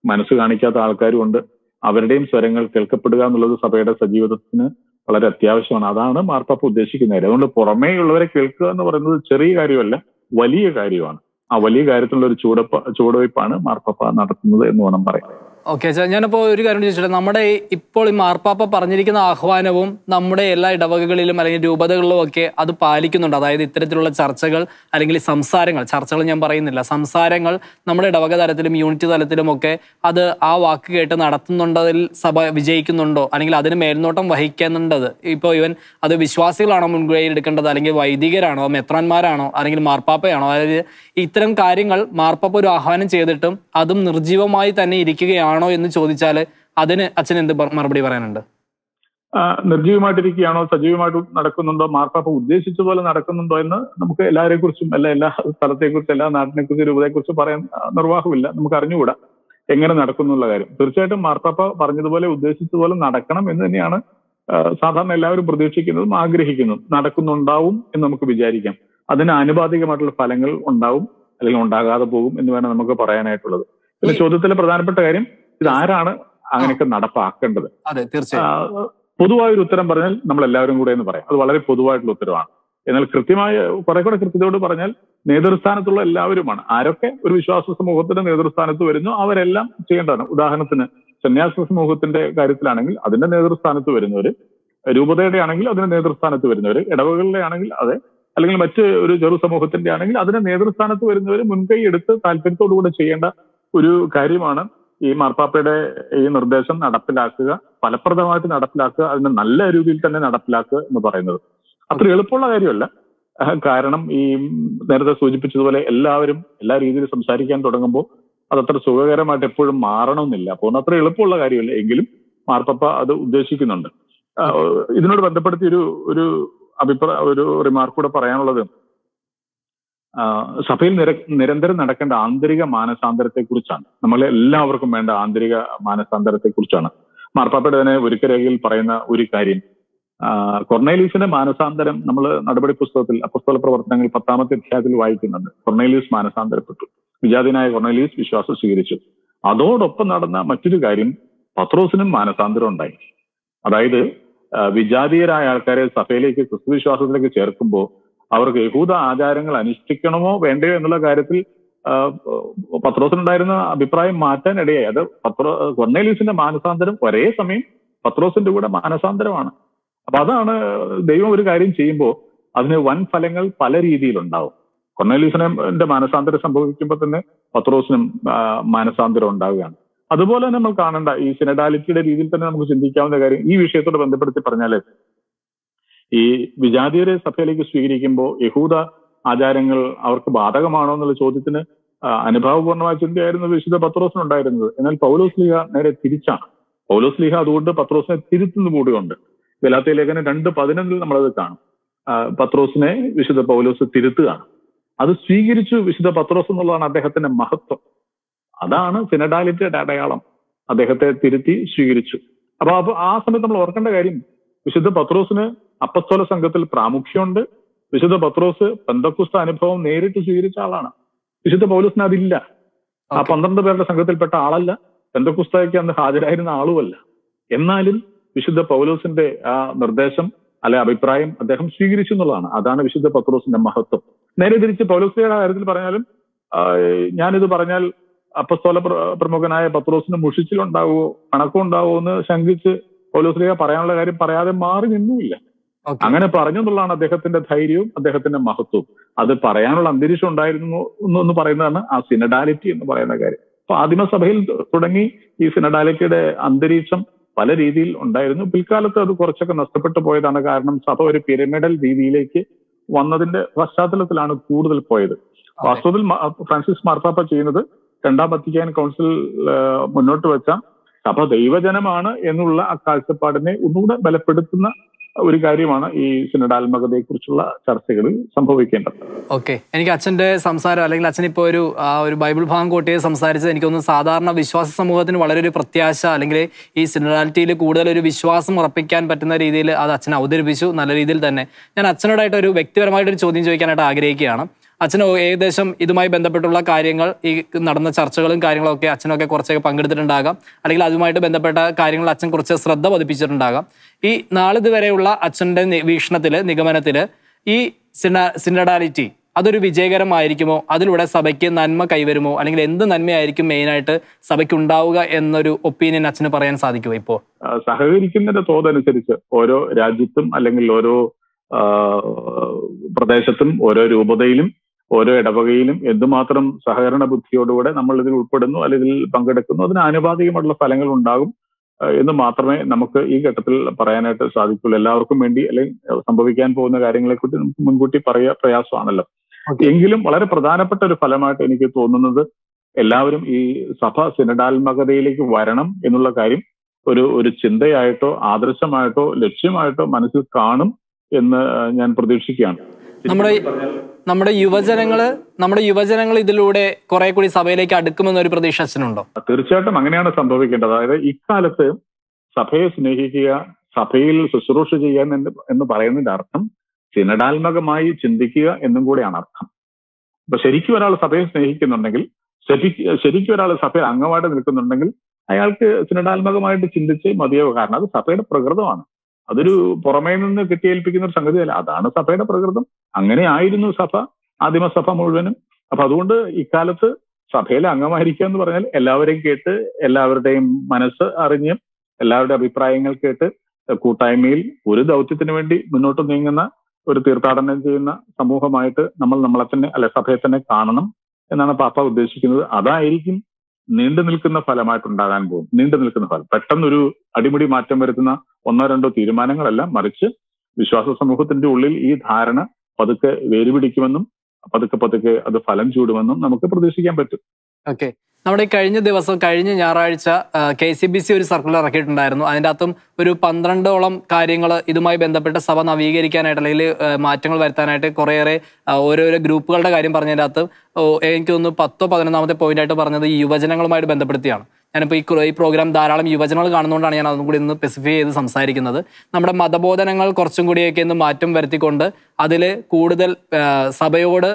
മനസ്സ് കാണിക്കാത്ത ആൾക്കാരും ഉണ്ട് അവരുടെയും സ്വരങ്ങൾ കേൾക്കപ്പെടുക എന്നുള്ളത് സഭയുടെ സജീവിതത്തിന് വളരെ അത്യാവശ്യമാണ്. അതാണ് മാർപ്പാപ്പ ഉദ്ദേശിക്കുന്ന കാര്യം അതുകൊണ്ട് പുറമേയുള്ളവരെ കേൾക്കുക എന്ന് പറയുന്നത് ചെറിയ കാര്യമല്ല വലിയ കാര്യമാണ്. ആ വലിയ കാര്യത്തിലുള്ള ഒരു ചൂടപ്പ ചുവടുവയ്പ്പാണ് മാർപ്പാപ്പ നടത്തുന്നത് എന്ന് വേണം പറയാം ഓക്കെ ഞാനിപ്പോൾ ഒരു കാര്യം ചോദിച്ചിട്ട് നമ്മുടെ ഇപ്പോൾ ഈ മാർപ്പാപ്പ പറഞ്ഞിരിക്കുന്ന ആഹ്വാനവും നമ്മുടെ എല്ലാ ഇടവകകളിലും അല്ലെങ്കിൽ രൂപതകളിലും ഒക്കെ അത് പാലിക്കുന്നുണ്ട്. അതായത് ഇത്തരത്തിലുള്ള ചർച്ചകൾ അല്ലെങ്കിൽ സംസാരങ്ങൾ ചർച്ചകൾ ഞാൻ പറയുന്നില്ല. സംസാരങ്ങൾ നമ്മുടെ ഇടവക തലത്തിലും യൂണിറ്റ് തലത്തിലും ഒക്കെ അത് ആ വാക്ക് കേട്ട് നടത്തുന്നുണ്ടതിൽ സഭ വിജയിക്കുന്നുണ്ടോ? അല്ലെങ്കിൽ അതിന് മേൽനോട്ടം വഹിക്കുന്നുണ്ടത്? ഇപ്പോൾ ഇവൻ അത് വിശ്വാസികളാണോ മുൻകൈ എടുക്കേണ്ടത്? അല്ലെങ്കിൽ വൈദികരാണോ മെത്രാന്മാരാണോ അല്ലെങ്കിൽ മാർപ്പാപ്പയാണോ? അതായത് ഇത്തരം കാര്യങ്ങൾ മാർപ്പാപ്പ ഒരു ആഹ്വാനം ചെയ്തിട്ടും അതും നിർജീവമായി തന്നെ ഇരിക്കുകയാണോ എന്ന് ചോദിച്ചാൽ അതിന് അച്ഛൻ എന്ത് മറുപടി പറയാനുണ്ട്? നിർജീവമായിട്ടിരിക്കുകയാണോ സജീവമായിട്ട് നടക്കുന്നുണ്ടോ മാർപ്പാപ്പ ഉദ്ദേശിച്ച പോലെ നടക്കുന്നുണ്ടോ എന്ന് നമുക്ക് എല്ലാവരെ കുറിച്ചും അല്ല എല്ലാ സ്ഥലത്തെ കുറിച്ചും എല്ലാ നാട്ടിനെ കുറിച്ചും രൂപതയെ കുറിച്ചും പറയാൻ നിർവാഹമില്ല. നമുക്ക് അറിഞ്ഞുകൂടാ എങ്ങനെ നടക്കുന്നുള്ള കാര്യം. തീർച്ചയായിട്ടും മാർപ്പാപ്പ പറഞ്ഞതുപോലെ ഉദ്ദേശിച്ച പോലെ നടക്കണം എന്ന് തന്നെയാണ് സാധാരണ എല്ലാവരും പ്രതീക്ഷിക്കുന്നതും ആഗ്രഹിക്കുന്നതും. നടക്കുന്നുണ്ടാവും എന്ന് നമുക്ക് വിചാരിക്കാം. അതിന് ആനുപാതികമായിട്ടുള്ള ഫലങ്ങൾ ഉണ്ടാവും അല്ലെങ്കിൽ ഉണ്ടാകാതെ പോകും എന്ന് വേണം നമുക്ക് പറയാനായിട്ടുള്ളത്. പിന്നെ ചോദ്യത്തിലെ പ്രധാനപ്പെട്ട കാര്യം ഇത് ആരാണ് അങ്ങനെയൊക്കെ നടപ്പാക്കേണ്ടത്? പൊതുവായൊരു ഉത്തരം പറഞ്ഞാൽ നമ്മൾ എല്ലാവരും കൂടെ എന്ന് പറയാം. അത് വളരെ പൊതുവായിട്ടുള്ള ഉത്തരവാണ് എന്നാൽ കൃത്യമായ കുറെ കൂടെ കൃത്യതയോട് പറഞ്ഞാൽ നേതൃസ്ഥാനത്തുള്ള എല്ലാവരുമാണ്. ആരൊക്കെ ഒരു വിശ്വാസ സമൂഹത്തിന്റെ നേതൃസ്ഥാനത്ത് വരുന്നു അവരെല്ലാം ചെയ്യേണ്ടതാണ്. ഉദാഹരണത്തിന് സന്യാസ സമൂഹത്തിന്റെ കാര്യത്തിലാണെങ്കിൽ അതിന്റെ നേതൃസ്ഥാനത്ത് വരുന്നവര് രൂപതയുടെ ആണെങ്കിൽ അതിന്റെ നേതൃസ്ഥാനത്ത് വരുന്നവര് ഇടവകളുടെ ആണെങ്കിൽ അതെ അല്ലെങ്കിൽ മറ്റ് ഒരു ചെറു സമൂഹത്തിന്റെ ആണെങ്കിൽ അതിനെ നേതൃസ്ഥാനത്ത് വരുന്നവർ മുൻകൈ എടുത്ത് താല്പര്യത്തോടുകൂടെ ചെയ്യേണ്ട ഒരു കാര്യമാണ് ഈ മാർപ്പാപ്പയുടെ ഈ നിർദ്ദേശം നടപ്പിലാക്കുക ഫലപ്രദമായിട്ട് നടപ്പിലാക്കുക അതിനെ നല്ല രീതിയിൽ തന്നെ നടപ്പിലാക്കുക എന്ന് പറയുന്നത്. അത്ര എളുപ്പമുള്ള കാര്യമല്ല. കാരണം ഈ നേരത്തെ സൂചിപ്പിച്ചതുപോലെ എല്ലാവരും എല്ലാ രീതിയിലും സംസാരിക്കാൻ തുടങ്ങുമ്പോൾ അതത്ര സുഖകരമായിട്ട് എപ്പോഴും മാറണമെന്നില്ല. അപ്പോൾ അത്ര എളുപ്പമുള്ള കാര്യമല്ല. എങ്കിലും മാർപ്പാപ്പ അത് ഉദ്ദേശിക്കുന്നുണ്ട്. ഇതിനോട് ബന്ധപ്പെടുത്തി ഒരു ഒരു അഭിപ്രായ ഒരു റിമാർക്ക് കൂടെ പറയാനുള്ളത്. സഭയിൽ നിര നിരന്തരം നടക്കേണ്ട ആന്തരിക മാനസാന്തരത്തെ കുറിച്ചാണ് നമ്മളെ എല്ലാവർക്കും വേണ്ട ആന്തരിക മാനസാന്തരത്തെ കുറിച്ചാണ് മാർപ്പാപ്പയുടെ തന്നെ ഒരുക്കരേഖയിൽ പറയുന്ന ഒരു കാര്യം. കൊർണേലീസിന്റെ മാനസാന്തരം നമ്മൾ നടപടി പുസ്തകത്തിൽ അപ്പസ്തോല പ്രവർത്തനങ്ങൾ പത്താമത്തെ അധ്യായത്തിൽ വായിക്കുന്നുണ്ട്. കൊർണേലീസ് മാനസാന്തരപ്പെട്ടു. വിജാതിനായ കൊർണേലീസ് വിശ്വാസം സ്വീകരിച്ചു. അതോടൊപ്പം നടന്ന മറ്റൊരു കാര്യം പത്രോസിനും മാനസാന്തരം ഉണ്ടായി. അതായത് വിജാതീയരായ ആൾക്കാരെ സഭയിലേക്ക് ക്രിസ്തുവിശ്വാസത്തിലേക്ക് ചേർക്കുമ്പോൾ അവർക്ക് യഹൂദ ആചാരങ്ങൾ അനുഷ്ഠിക്കണമോ വേണ്ടയോ എന്നുള്ള കാര്യത്തിൽ പത്രോസിനുണ്ടായിരുന്ന അഭിപ്രായം മാറ്റാൻ ഇടയായി അത് പത്രോ കൊർണേലീസിന്റെ മാനസാന്തരം ഒരേ സമയം പത്രോസിന്റെ കൂടെ മാനസാന്തരമാണ്. അപ്പൊ അതാണ് ദൈവം ഒരു കാര്യം ചെയ്യുമ്പോൾ അതിന് വൻ ഫലങ്ങൾ പല രീതിയിലുണ്ടാവും. കൊർണേലീസിന്റെ മാനസാന്തരം സംഭവിക്കുമ്പോൾ തന്നെ പത്രോസിനും മാനസാന്തരം ഉണ്ടാവുകയാണ്. അതുപോലെ തന്നെ നമ്മൾ കാണേണ്ട ഈ സിനഡാലിറ്റിയുടെ രീതിയിൽ തന്നെ നമുക്ക് ചിന്തിക്കാവുന്ന കാര്യം ഈ വിഷയത്തോട് ബന്ധപ്പെടുത്തി പറഞ്ഞാൽ ഈ വിജാതിയരെ സഭയിലേക്ക് സ്വീകരിക്കുമ്പോൾ യഹൂദ ആചാരങ്ങൾ അവർക്ക് ബാധകമാണോ എന്നുള്ള ചോദ്യത്തിന് അനുഭാവപൂർണമായ ചിന്തയായിരുന്നു വിശുദ്ധ പത്രോസിനുണ്ടായിരുന്നത് എന്നാൽ പൗലോസ് ലീഹ നേരെ തിരിച്ചാണ്. പൗലോസ് ലീഹ അതുകൊണ്ട് പത്രോസിനെ തിരുത്തുന്നു കൂടിയുണ്ട് ഗലാത്തയ ലേഖനം രണ്ട് പതിനൊന്നിൽ നമ്മളത് കാണും. പത്രോസിനെ വിശുദ്ധ പൗലോസ് തിരുത്തുകയാണ്. അത് സ്വീകരിച്ചു വിശുദ്ധ പത്രോസ് എന്നുള്ളതാണ് അദ്ദേഹത്തിന്റെ മഹത്വം. അതാണ് സിനഡാലിറ്റി അടയാളം. അദ്ദേഹത്തെ തിരുത്തി സ്വീകരിച്ചു. അപ്പൊ അപ്പൊ ആ സമയത്ത് നമ്മൾ ഓർക്കേണ്ട കാര്യം വിശുദ്ധ പത്രോസിന് അപ്പസ്തോല സംഘത്തിൽ പ്രാമുഖ്യമുണ്ട്. വിശുദ്ധ പത്രോസ് പന്തക്കുസ്ത അനുഭവം നേരിട്ട് സ്വീകരിച്ച ആളാണ്. വിശുദ്ധ പൗലോസിന് അതില്ല. ആ. പന്ത്രണ്ട് പേരുടെ സംഘത്തിൽപ്പെട്ട ആളല്ല. പെന്തക്കുസ്തയ്ക്ക് അന്ന് ഹാജരായിരുന്ന ആളുമല്ല. എന്നാലും വിശുദ്ധ പൗലോസിന്റെ ആ നിർദ്ദേശം അല്ലെ അഭിപ്രായം അദ്ദേഹം സ്വീകരിച്ചു എന്നുള്ളതാണ്. അതാണ് വിശുദ്ധ പത്രോസിന്റെ മഹത്വം. നേരെ തിരിച്ച് പൗലോസിയുടെ കാര്യത്തിൽ പറഞ്ഞാലും ഞാനിത് പറഞ്ഞാൽ അപ്പസ്തോല പ്ര- പ്രമുഖനായ പത്രോസിന് മുഷിച്ചിലുണ്ടാവുമോ ഉണ്ടാവോ എന്ന് ശങ്കിച്ച് പൗലോസ്ലിക പറയാനുള്ള കാര്യം പറയാതെ മാറി നിന്നുമില്ല. അങ്ങനെ പറഞ്ഞു എന്നുള്ളതാണ് അദ്ദേഹത്തിന്റെ ധൈര്യവും അദ്ദേഹത്തിന്റെ മഹത്വവും. അത് പറയാനുള്ള അന്തരീക്ഷം ഉണ്ടായിരുന്നു എന്ന് എന്ന് പറയുന്നതാണ് ആ സിനഡാലിറ്റി എന്ന് പറയുന്ന കാര്യം. അപ്പൊ ആദിമസഭയിൽ തുടങ്ങി ഈ സിനഡാലിറ്റിയുടെ അന്തരീക്ഷം പല രീതിയിൽ ഉണ്ടായിരുന്നു. പിൽക്കാലത്ത് അത് കുറച്ചൊക്കെ നഷ്ടപ്പെട്ടു പോയതാണ് കാരണം സഭ ഒരു പിരമിഡൽ രീതിയിലേക്ക് വന്നതിന്റെ പശ്ചാത്തലത്തിലാണ് കൂടുതൽ പോയത്. വാസ്തവത്തിൽ ഫ്രാൻസിസ് മാർപ്പാപ്പ ചെയ്യുന്നത് രണ്ടാം വത്തിക്കാൻ കൗൺസിൽ മുന്നോട്ട് വെച്ച സഭ ദൈവജനമാണ് എന്നുള്ള ആ കാഴ്ചപ്പാടിനെ ഒന്നുകൂടെ ബലപ്പെടുത്തുന്ന ഒരു കാര്യമാണ് ഈ സിനഡാത്മകതയെ കുറിച്ചുള്ള ചർച്ചകളിൽ സംഭവിക്കേണ്ടത്. ഓക്കെ. എനിക്ക് അച്ഛന്റെ സംസാരം അല്ലെങ്കിൽ അച്ഛൻ ഇപ്പോൾ ഒരു ആ ഒരു ബൈബിൾ ഭാഗം കോട്ടിയെ സംസാരിച്ചത് എനിക്കൊന്ന് സാധാരണ വിശ്വാസ സമൂഹത്തിന് വളരെ ഒരു പ്രത്യാശ അല്ലെങ്കിൽ ഈ സിനഡാലിറ്റിയിൽ കൂടുതൽ ഒരു വിശ്വാസം ഉറപ്പിക്കാൻ പറ്റുന്ന രീതിയിൽ അത് അച്ഛൻ അവതരിപ്പിച്ചു. നല്ല രീതിയിൽ തന്നെ. ഞാൻ അച്ഛനോടായിട്ട് ഒരു വ്യക്തിപരമായിട്ട് ഒരു ചോദ്യം ചോദിക്കാനായിട്ട് ആഗ്രഹിക്കുകയാണ്. അച്ഛന് ഏകദേശം ഇതുമായി ബന്ധപ്പെട്ടുള്ള കാര്യങ്ങൾ ഈ നടന്ന ചർച്ചകളും കാര്യങ്ങളൊക്കെ അച്ഛനൊക്കെ കുറച്ചൊക്കെ പങ്കെടുത്തിട്ടുണ്ടാകാം. അല്ലെങ്കിൽ അതുമായിട്ട് ബന്ധപ്പെട്ട കാര്യങ്ങൾ അച്ഛൻ കുറച്ച് ശ്രദ്ധ പതിപ്പിച്ചിട്ടുണ്ടാകാം. ഈ നാളിതുവരെയുള്ള അച്ഛന്റെ വീക്ഷണത്തിൽ നിഗമനത്തിൽ ഈ സിന സിനഡാലിറ്റി അതൊരു വിജയകരമായിരിക്കുമോ? അതിലൂടെ സഭയ്ക്ക് നന്മ കൈവരുമോ? അല്ലെങ്കിൽ എന്ത് നന്മയായിരിക്കും മെയിനായിട്ട് സഭയ്ക്ക് ഉണ്ടാവുക എന്നൊരു ഒപ്പീനിയൻ അച്ഛന് പറയാൻ സാധിക്കുമോ ഇപ്പോൾ? സഹകരിക്കുന്നതിന്റെ തോതനുസരിച്ച് ഓരോ രാജ്യത്തും അല്ലെങ്കിൽ ഓരോ പ്രദേശത്തും ഓരോ രൂപതയിലും ഓരോ ഇടവകയിലും എന്തുമാത്രം സഹകരണ ബുദ്ധിയോടുകൂടെ നമ്മൾ ഇതിൽ ഉൾപ്പെടുന്നു അല്ലെങ്കിൽ ഇതിൽ പങ്കെടുക്കുന്നു അതിന് ആനുപാതികമായിട്ടുള്ള ഫലങ്ങൾ ഉണ്ടാകും എന്ന് മാത്രമേ നമുക്ക് ഈ ഘട്ടത്തിൽ പറയാനായിട്ട് സാധിക്കുള്ളൂ എല്ലാവർക്കും വേണ്ടി അല്ലെങ്കിൽ സംഭവിക്കാൻ പോകുന്ന കാര്യങ്ങളെ കുറിച്ച് നമുക്ക് മുൻകൂട്ടി പറയാ പ്രയാസമാണല്ലോ. എങ്കിലും വളരെ പ്രധാനപ്പെട്ട ഒരു ഫലമായിട്ട് എനിക്ക് തോന്നുന്നത് എല്ലാവരും ഈ സഭ സിനഡാത്മകതയിലേക്ക് വരണം എന്നുള്ള കാര്യം ഒരു ഒരു ചിന്തയായിട്ടോ ആദർശമായിട്ടോ ലക്ഷ്യമായിട്ടോ മനസ്സിൽ കാണും എന്ന് ഞാൻ പ്രതീക്ഷിക്കുകയാണ്. നമ്മുടെ നമ്മുടെ യുവജനങ്ങൾ നമ്മുടെ യുവജനങ്ങൾ ഇതിലൂടെ കുറെ കൂടി സഭയിലേക്ക് അടുക്കുമെന്നൊരു പ്രതീക്ഷ അച്ഛനുണ്ടോ? തീർച്ചയായിട്ടും അങ്ങനെയാണ് സംഭവിക്കേണ്ടത്. അതായത് ഇക്കാലത്ത് സഭയെ സ്നേഹിക്കുക സഭയിൽ ശുശ്രൂഷ ചെയ്യാൻ എന്ന് എന്ന് പറയുന്നതിന്റെ അർത്ഥം സിനഡാത്മകമായി ചിന്തിക്കുക എന്നും കൂടെയാണ് അർത്ഥം. അപ്പൊ ശരിക്കും ഒരാൾ സഭയെ സ്നേഹിക്കുന്നുണ്ടെങ്കിൽ ശരി- ശരിക്കും ഒരാൾ സഭയിൽ അംഗമായിട്ട് നിൽക്കുന്നുണ്ടെങ്കിൽ അയാൾക്ക് സിനഡാത്മകമായിട്ട് ചിന്തിച്ച് മതിയോ കാരണം അത് സഭയുടെ പ്രകൃതമാണ്. അതൊരു പുറമേ നിന്ന് കെട്ടിയേൽപ്പിക്കുന്ന ഒരു സംഗതിയല്ല. അതാണ് സഭയുടെ പ്രകൃതം. അങ്ങനെ ആയിരുന്നു സഭ ആദിമസഭ മുഴുവനും. അപ്പൊ അതുകൊണ്ട് ഇക്കാലത്ത് സഭയിലെ അംഗമായിരിക്കുക എന്ന് പറഞ്ഞാൽ എല്ലാവരെയും കേട്ട് എല്ലാവരുടെയും മനസ്സ് അറിഞ്ഞ് എല്ലാവരുടെ അഭിപ്രായങ്ങൾ കേട്ട് കൂട്ടായ്മയിൽ ഒരു ദൗത്യത്തിന് വേണ്ടി മുന്നോട്ട് നീങ്ങുന്ന ഒരു തീർത്ഥാടനം ചെയ്യുന്ന സമൂഹമായിട്ട് നമ്മൾ നമ്മളെ തന്നെ അല്ലെ സഭയെ തന്നെ കാണണം എന്നാണ് പാപ്പ ഉദ്ദേശിക്കുന്നത്. അതായിരിക്കും നീണ്ടു നിൽക്കുന്ന ഫലമായിട്ടുണ്ടാകാൻ പോകും നീണ്ടു നിൽക്കുന്ന ഫലം. പെട്ടെന്നൊരു അടിമുടി മാറ്റം വരുത്തുന്ന ഒന്നോ രണ്ടോ തീരുമാനങ്ങളല്ല മറിച്ച് വിശ്വാസ സമൂഹത്തിന്റെ ഉള്ളിൽ ഈ ധാരണ പതുക്കെ വേരുപിടിക്കുമെന്നും പതുക്കെ പതുക്കെ അത് ഫലം ചൂടുമെന്നും നമുക്ക് പ്രതീക്ഷിക്കാൻ പറ്റും. ഓക്കെ. നമ്മുടെ ഈ കഴിഞ്ഞ ദിവസം കഴിഞ്ഞ ഞായറാഴ്ച കെ സി ബി സി ഒരു സർക്കുലർ ഇറക്കിയിട്ടുണ്ടായിരുന്നു. അതിന്റെ അകത്തും ഒരു പന്ത്രണ്ടോളം കാര്യങ്ങൾ ഇതുമായി ബന്ധപ്പെട്ട് സഭ നവീകരിക്കാനായിട്ട് അല്ലെങ്കിൽ മാറ്റങ്ങൾ വരുത്താനായിട്ട് കുറേയേറെ ഓരോരോ ഗ്രൂപ്പുകളുടെ കാര്യം പറഞ്ഞതിന്റെ അകത്ത് എനിക്ക് തോന്നുന്നു പത്തോ പതിനൊന്നാമത്തെ പോയിന്റായിട്ട് പറഞ്ഞത് ഈ യുവജനങ്ങളുമായിട്ട് ബന്ധപ്പെടുത്തിയാണ്. ഞാനിപ്പോൾ ഈ ഈ പ്രോഗ്രാം ധാരാളം യുവജനങ്ങൾ കാണുന്നതുകൊണ്ടാണ് ഞാൻ അതും കൂടി ഇന്ന് സ്പെസിഫൈ ചെയ്ത് സംസാരിക്കുന്നത്. നമ്മുടെ മതബോധനങ്ങൾ കുറച്ചും കൂടിയൊക്കെ ഇന്ന് മാറ്റം വരുത്തിക്കൊണ്ട് അതിൽ കൂടുതൽ സഭയോട്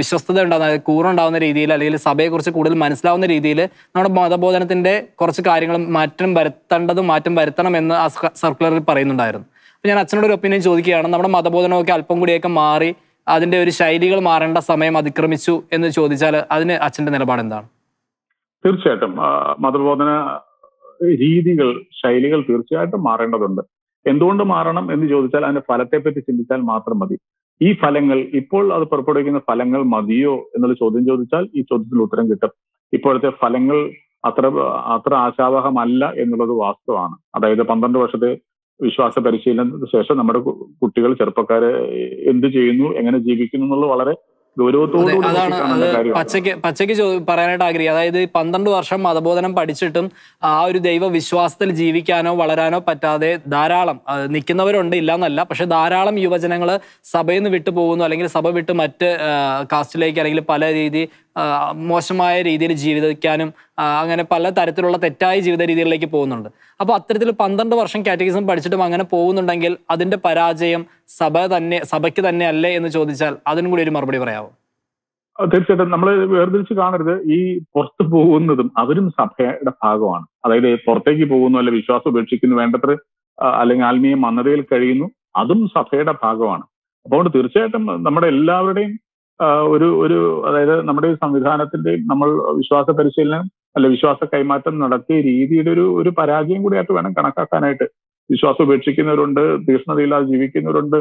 വിശ്വസ്തത ഉണ്ടാകുന്ന കൂറുണ്ടാവുന്ന രീതിയിൽ അല്ലെങ്കിൽ സഭയെക്കുറിച്ച് കൂടുതൽ മനസ്സിലാവുന്ന രീതിയിൽ നമ്മുടെ മതബോധനത്തിന്റെ കുറച്ച് കാര്യങ്ങൾ മാറ്റം വരുത്തേണ്ടതും മാറ്റം വരുത്തണമെന്ന് ആ സർക്കുലറിൽ പറയുന്നുണ്ടായിരുന്നു. അപ്പോൾ ഞാൻ അച്ഛനോട് ഒരു ഒപ്പീനിയൻ ചോദിക്കുകയാണ്. നമ്മുടെ മതബോധനമൊക്കെ അല്പം കൂടിയൊക്കെ മാറി അതിന്റെ ഒരു ശൈലികൾ മാറേണ്ട സമയം അതിക്രമിച്ചു എന്ന് ചോദിച്ചാൽ അതിന് അച്ഛന്റെ നിലപാട് എന്താണ് തീർച്ചയായിട്ടും മതബോധന രീതികൾ ശൈലികൾ തീർച്ചയായിട്ടും മാറേണ്ടതുണ്ട്. എന്തുകൊണ്ട് മാറണം എന്ന് ചോദിച്ചാൽ അതിന്റെ ഫലത്തെപ്പറ്റി ചിന്തിച്ചാൽ മാത്രം മതി. ഈ ഫലങ്ങൾ ഇപ്പോൾ അത് പുറപ്പെടുവിക്കുന്ന ഫലങ്ങൾ മതിയോ എന്നുള്ള ചോദ്യം ചോദിച്ചാൽ ഈ ചോദ്യത്തിന് ഉത്തരം കിട്ടും. ഇപ്പോഴത്തെ ഫലങ്ങൾ അത്ര അത്ര ആശാവഹമല്ല എന്നുള്ളത് വാസ്തവമാണ്. അതായത് പന്ത്രണ്ട് വർഷത്തെ വിശ്വാസ പരിശീലനത്തിന് ശേഷം നമ്മുടെ കുട്ടികൾ ചെറുപ്പക്കാര് എന്ത് ചെയ്യുന്നു എങ്ങനെ ജീവിക്കുന്നു എന്നുള്ളത് വളരെ അതാണ് അത് പച്ചയ്ക്ക് പച്ചയ്ക്ക് പറയാനായിട്ട് ആഗ്രഹിക്കുക. അതായത് പന്ത്രണ്ട് വർഷം മതബോധനം പഠിച്ചിട്ടും ആ ഒരു ദൈവ വിശ്വാസത്തിൽ ജീവിക്കാനോ വളരാനോ പറ്റാതെ ധാരാളം നിൽക്കുന്നവരുണ്ട് ഇല്ല എന്നല്ല പക്ഷെ ധാരാളം യുവജനങ്ങൾ സഭയിൽ നിന്ന് വിട്ടു പോകുന്നു. അല്ലെങ്കിൽ സഭ വിട്ട് മറ്റ് കാസ്റ്റിലേക്ക് അല്ലെങ്കിൽ പല രീതി മോശമായ രീതിയിൽ ജീവിക്കാനും അങ്ങനെ പല തരത്തിലുള്ള തെറ്റായ ജീവിത രീതികളിലേക്ക് പോകുന്നുണ്ട്. അപ്പോൾ അത്തരത്തിൽ പന്ത്രണ്ട് വർഷം കാറ്റഗറിസം പഠിച്ചിട്ടും അങ്ങനെ പോകുന്നുണ്ടെങ്കിൽ അതിന്റെ പരാജയം സഭ തന്നെ സഭയ്ക്ക് തന്നെ അല്ലേ എന്ന് ചോദിച്ചാൽ അതിനും കൂടി ഒരു മറുപടി പറയാമോ തീർച്ചയായിട്ടും. നമ്മൾ വേർതിരിച്ച് കാണരുത്. ഈ പുറത്ത് പോകുന്നതും അവരും സഭയുടെ ഭാഗമാണ്. അതായത് പുറത്തേക്ക് പോകുന്നു അല്ലെ വിശ്വാസം ഉപേക്ഷിക്കുന്നു വേണ്ടത്ര അല്ലെങ്കിൽ ആത്മീയ മന്ദതയിൽ കഴിയുന്നു അതും സഭയുടെ ഭാഗമാണ്. അപ്പോൾ തീർച്ചയായിട്ടും നമ്മുടെ എല്ലാവരുടെയും ഒരു ഒരു അതായത് നമ്മുടെ സംവിധാനത്തിന്റെയും നമ്മൾ വിശ്വാസ പരിശീലനം അല്ലെ വിശ്വാസ കൈമാറ്റം നടത്തിയ രീതിയുടെ ഒരു ഒരു പരാജയം കൂടിയായിട്ട് വേണം കണക്കാക്കാനായിട്ട്. വിശ്വാസം ഉപേക്ഷിക്കുന്നവരുണ്ട് തീഷ്ണതയില്ലാതെ ജീവിക്കുന്നവരുണ്ട്.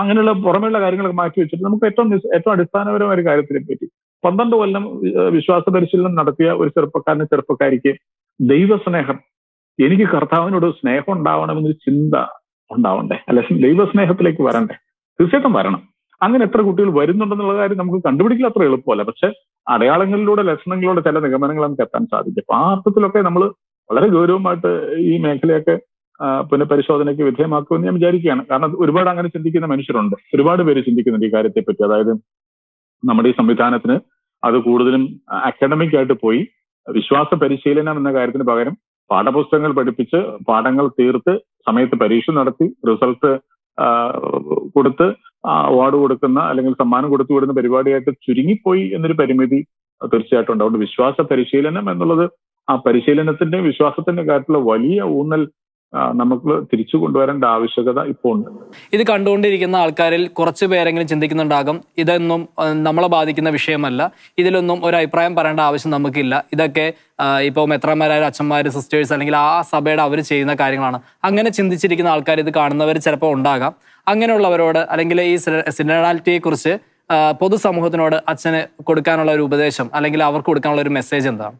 അങ്ങനെയുള്ള പുറമെയുള്ള കാര്യങ്ങളൊക്കെ മാറ്റി വെച്ചിട്ട് നമുക്ക് ഏറ്റവും ഏറ്റവും അടിസ്ഥാനപരമായ ഒരു കാര്യത്തിനെ പറ്റി. പന്ത്രണ്ട് കൊല്ലം വിശ്വാസ പരിശീലനം നടത്തിയ ഒരു ചെറുപ്പക്കാരന് ചെറുപ്പക്കാരിക്ക് ദൈവസ്നേഹം. എനിക്ക് കർത്താവിനോട് സ്നേഹം ഉണ്ടാവണമെന്നൊരു ചിന്ത ഉണ്ടാവണ്ടേ? അല്ലെ ദൈവസ്നേഹത്തിലേക്ക് വരണ്ടേ? തീർച്ചയായിട്ടും വരണം. അങ്ങനെ എത്ര കുട്ടികൾ വരുന്നുണ്ടെന്നുള്ള കാര്യം നമുക്ക് കണ്ടുപിടിക്കൽ അത്ര എളുപ്പമല്ല. പക്ഷെ അടയാളങ്ങളിലൂടെ ലക്ഷണങ്ങളിലൂടെ ചില നിഗമനങ്ങൾ നമുക്ക് എത്താൻ സാധിക്കും. അപ്പൊ ആ അർത്ഥത്തിലൊക്കെ നമ്മൾ വളരെ ഗൗരവമായിട്ട് ഈ മേഖലയൊക്കെ പുനഃപരിശോധനയ്ക്ക് വിധേയമാക്കുമെന്ന് ഞാൻ വിചാരിക്കുകയാണ്. കാരണം ഒരുപാട് അങ്ങനെ ചിന്തിക്കുന്ന മനുഷ്യരുണ്ട്. ഒരുപാട് പേര് ചിന്തിക്കുന്നുണ്ട് ഈ കാര്യത്തെ പറ്റി അതായത് നമ്മുടെ ഈ സംവിധാനത്തിന് അത് കൂടുതലും അക്കാഡമിക് ആയിട്ട് പോയി വിശ്വാസ പരിശീലനം എന്ന കാര്യത്തിന് പകരം പാഠപുസ്തകങ്ങൾ പഠിപ്പിച്ച് പാഠങ്ങൾ തീർത്ത് സമയത്ത് പരീക്ഷ നടത്തി റിസൾട്ട് കൊടുത്ത് അവാർഡ് കൊടുക്കുന്ന അല്ലെങ്കിൽ സമ്മാനം കൊടുത്തു വിടുന്ന പരിപാടിയായിട്ട് ചുരുങ്ങിപ്പോയി എന്നൊരു പരിമിതി തീർച്ചയായിട്ടും ഉണ്ട്. അതുകൊണ്ട് വിശ്വാസ പരിശീലനം എന്നുള്ളത് ആ പരിശീലനത്തിന്റെ വിശ്വാസത്തിന്റെ കാര്യത്തിലുള്ള വലിയ ഊന്നൽ നമുക്ക് തിരിച്ചു കൊണ്ടുവരേണ്ട ആവശ്യകത ഇപ്പോൾ ഉണ്ട്. ഇത് കണ്ടുകൊണ്ടിരിക്കുന്ന ആൾക്കാരിൽ കുറച്ച് പേരെങ്കിലും ചിന്തിക്കുന്നുണ്ടാകും ഇതൊന്നും നമ്മളെ ബാധിക്കുന്ന വിഷയമല്ല. ഇതിലൊന്നും ഒരു അഭിപ്രായം പറയേണ്ട ആവശ്യം നമുക്കില്ല. ഇതൊക്കെ ഇപ്പോൾ മെത്രന്മാരായ അച്ഛന്മാർ സിസ്റ്റേഴ്സ് അല്ലെങ്കിൽ ആ സഭയുടെ അവർ ചെയ്യുന്ന കാര്യങ്ങളാണ്. അങ്ങനെ ചിന്തിച്ചിരിക്കുന്ന ആൾക്കാർ ഇത് കാണുന്നവർ ചിലപ്പോൾ ഉണ്ടാകാം. അങ്ങനെയുള്ളവരോട് അല്ലെങ്കിൽ ഈ സിനിമാലിറ്റിയെ കുറിച്ച് ആ, പൊതുസമൂഹത്തിനോട് അച്ഛന് കൊടുക്കാനുള്ള ഒരു ഉപദേശം അല്ലെങ്കിൽ അവർക്ക് കൊടുക്കാനുള്ള ഒരു മെസ്സേജ് എന്താണ്?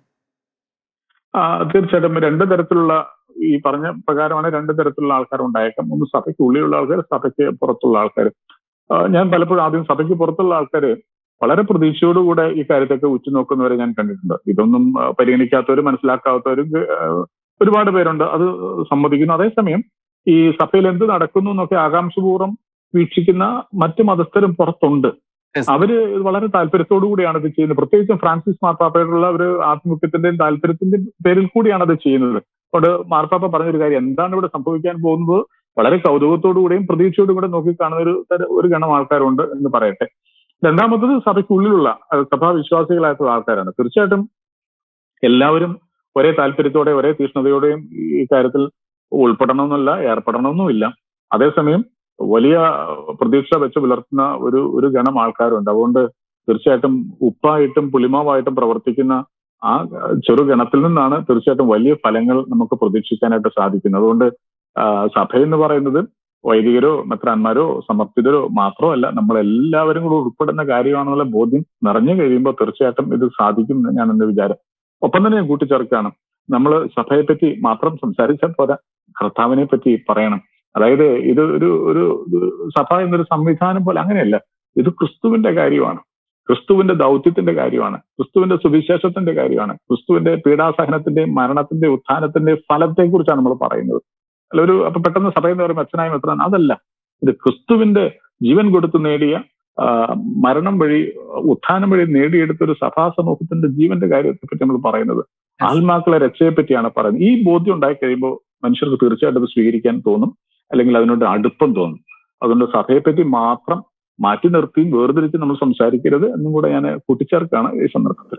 തീർച്ചയായിട്ടും. രണ്ട് തരത്തിലുള്ള ഈ പറഞ്ഞ പ്രകാരമാണ് രണ്ട് തരത്തിലുള്ള ആൾക്കാർ ഉണ്ടായേക്കാം. ഒന്ന് സഭയ്ക്ക് ഉള്ളിലുള്ള ആൾക്കാർ സഭയ്ക്ക് പുറത്തുള്ള ആൾക്കാർ ഞാൻ പലപ്പോഴും ആദ്യം സഭയ്ക്ക് പുറത്തുള്ള ആൾക്കാർ വളരെ പ്രതീക്ഷയോടുകൂടെ ഈ കാര്യത്തൊക്കെ ഉച്ചുനോക്കുന്നവരെ ഞാൻ കണ്ടിട്ടുണ്ട്. ഇതൊന്നും പരിഗണിക്കാത്തവരും മനസ്സിലാക്കാത്തവരും ഒരുപാട് പേരുണ്ട്. അത് സമ്മതിക്കുന്നു. അതേസമയം ഈ സഭയിൽ എന്ത് നടക്കുന്നു എന്നൊക്കെ ആകാംക്ഷപൂർവം വീക്ഷിക്കുന്ന മറ്റ് മതസ്ഥരും പുറത്തുണ്ട്. അവർ വളരെ താല്പര്യത്തോടു കൂടിയാണ് ഇത് ചെയ്യുന്നത്. പ്രത്യേകിച്ചും ഫ്രാൻസിസ് മാർപ്പാപ്പയോടുള്ള ഒരു ആഭിമുഖ്യത്തിന്റെയും താല്പര്യത്തിന്റെയും പേരിൽ കൂടിയാണ് അത് ചെയ്യുന്നത്. അതുകൊണ്ട് മാർപ്പാപ്പ പറഞ്ഞൊരു കാര്യം. എന്താണ് ഇവിടെ സംഭവിക്കാൻ പോകുന്നത്? വളരെ കൗതുകത്തോടുകൂടിയും പ്രതീക്ഷയോടും കൂടെ നോക്കിക്കാണുന്ന ഒരു ഒരു ഗണം ആൾക്കാരുണ്ട് എന്ന് പറയട്ടെ. രണ്ടാമത്തത് സഭയ്ക്കുള്ളിലുള്ള സഭാ വിശ്വാസികളായിട്ടുള്ള ആൾക്കാരാണ്. തീർച്ചയായിട്ടും എല്ലാവരും ഒരേ താല്പര്യത്തോടെ ഒരേ തീഷ്ണതയോടെയും ഈ കാര്യത്തിൽ ഉൾപ്പെടണമെന്നല്ല ഏർപ്പെടണമെന്നുമില്ല. അതേസമയം വലിയ പ്രതീക്ഷ വെച്ച് പുലർത്തുന്ന ഒരു ഒരു ഗണം ആൾക്കാരുണ്ട്. അതുകൊണ്ട് തീർച്ചയായിട്ടും ഉപ്പായിട്ടും പുളിമാവായിട്ടും പ്രവർത്തിക്കുന്ന ആ ചെറു ഗണത്തിൽ നിന്നാണ് തീർച്ചയായിട്ടും വലിയ ഫലങ്ങൾ നമുക്ക് പ്രതീക്ഷിക്കാനായിട്ട് സാധിക്കുന്നത്. അതുകൊണ്ട് സഭ എന്ന് പറയുന്നത് വൈദികരോ മെത്രാന്മാരോ സമർപ്പിതരോ മാത്രമല്ല നമ്മൾ എല്ലാവരും കൂടെ ഉൾപ്പെടുന്ന കാര്യമാണെന്നുള്ള ബോധ്യം നിറഞ്ഞു കഴിയുമ്പോൾ തീർച്ചയായിട്ടും ഇത് സാധിക്കും എന്ന് ഞാൻ എന്റെ വിചാരം. ഒപ്പം തന്നെ ഞാൻ കൂട്ടിച്ചേർക്കുകയാണ്. നമ്മൾ സഭയെ പറ്റി മാത്രം സംസാരിച്ചാൽ പോരാ കർത്താവിനെ പറ്റി പറയണം. അതായത് ഇത് ഒരു ഒരു സഭ എന്നൊരു സംവിധാനം പോലെ അങ്ങനെയല്ല. ഇത് ക്രിസ്തുവിന്റെ കാര്യമാണ്. ക്രിസ്തുവിന്റെ ദൗത്യത്തിന്റെ കാര്യമാണ് ക്രിസ്തുവിന്റെ സുവിശേഷത്തിന്റെ കാര്യമാണ് ക്രിസ്തുവിന്റെ പീഡാസഹനത്തിന്റെയും മരണത്തിന്റെയും ഉത്ഥാനത്തിന്റെയും ഫലത്തെക്കുറിച്ചാണ് നമ്മൾ പറയുന്നത്. അല്ല ഒരു അപ്പൊ പെട്ടെന്ന് സഭയെന്ന് പറയുമ്പോൾ അച്ഛനായും എത്ര അതല്ല. ഇത് ക്രിസ്തുവിന്റെ ജീവൻ കൊടുത്ത് നേടിയ മരണം വഴി ഉത്ഥാനം വഴി നേടിയെടുത്ത ഒരു സഭാ സമൂഹത്തിന്റെ ജീവന്റെ കാര്യത്തെ പറ്റി നമ്മൾ പറയുന്നത്. ആത്മാക്കളെ രക്ഷയെ പറ്റിയാണ് പറയുന്നത്. ഈ ബോധ്യം ഉണ്ടായി കഴിയുമ്പോൾ മനുഷ്യർക്ക് തീർച്ചയായിട്ടും അത് സ്വീകരിക്കാൻ തോന്നും അല്ലെങ്കിൽ അതിനോട് അടുപ്പം തോന്നും. അതുകൊണ്ട് സഭയെപ്പറ്റി പറ്റി മാത്രം മാറ്റി നിർത്തിയും വേർതിരിച്ച് നമ്മൾ സംസാരിക്കരുത് എന്നും കൂടെ ഞാൻ കൂട്ടിച്ചേർക്കാണ് ഈ സന്ദർഭത്തിൽ.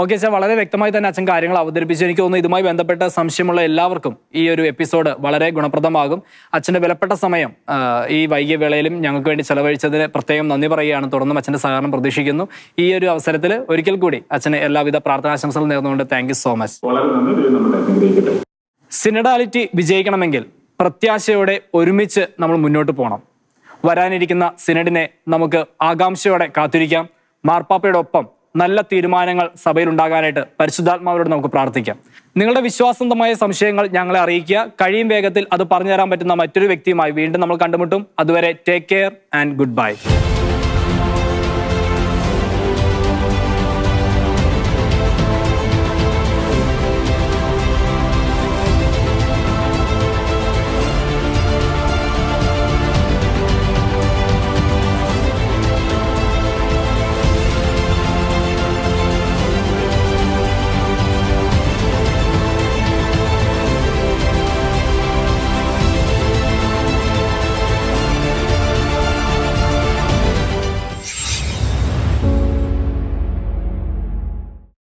Okay sir. വളരെ വ്യക്തമായി തന്നെ അച്ഛൻ കാര്യങ്ങൾ അവതരിപ്പിച്ചു. എനിക്ക് തോന്നുന്നു ഇതുമായി ബന്ധപ്പെട്ട സംശയമുള്ള എല്ലാവർക്കും ഈ ഒരു എപ്പിസോഡ് വളരെ ഗുണപ്രദമാകും. അച്ഛന്റെ വിലപ്പെട്ട സമയം ഈ വൈകിയ വേളയിലും ഞങ്ങൾക്ക് വേണ്ടി ചെലവഴിച്ചതിന് പ്രത്യേകം നന്ദി പറയുകയാണ്. തുടർന്നും അച്ഛന്റെ സഹകരണം പ്രതീക്ഷിക്കുന്നു. ഈ ഒരു അവസരത്തിൽ ഒരിക്കൽ കൂടി അച്ഛന് എല്ലാവിധ പ്രാർത്ഥനാശംസകൾ നേർന്നുകൊണ്ട് thank you so much synodality വിജയിക്കണമെങ്കിൽ പ്രത്യാശയോടെ ഒരുമിച്ച് നമ്മൾ മുന്നോട്ട് പോകണം വരാനിരിക്കുന്ന സിനഡിനെ നമുക്ക് ആകാംക്ഷയോടെ കാത്തിരിക്കാം. മാർപ്പാപ്പയുടെ ഒപ്പം നല്ല തീരുമാനങ്ങൾ സഭയിൽ ഉണ്ടാകാനായിട്ട് പരിശുദ്ധാത്മാവരോട് നമുക്ക് പ്രാർത്ഥിക്കാം. നിങ്ങളുടെ വിശ്വാസന്തമായ സംശയങ്ങൾ ഞങ്ങളെ അറിയിക്കുക. കഴിയും വേഗത്തിൽ അത് പറഞ്ഞുതരാൻ പറ്റുന്ന മറ്റൊരു വ്യക്തിയുമായി വീണ്ടും നമ്മൾ കണ്ടുമുട്ടും. അതുവരെ take care and good bye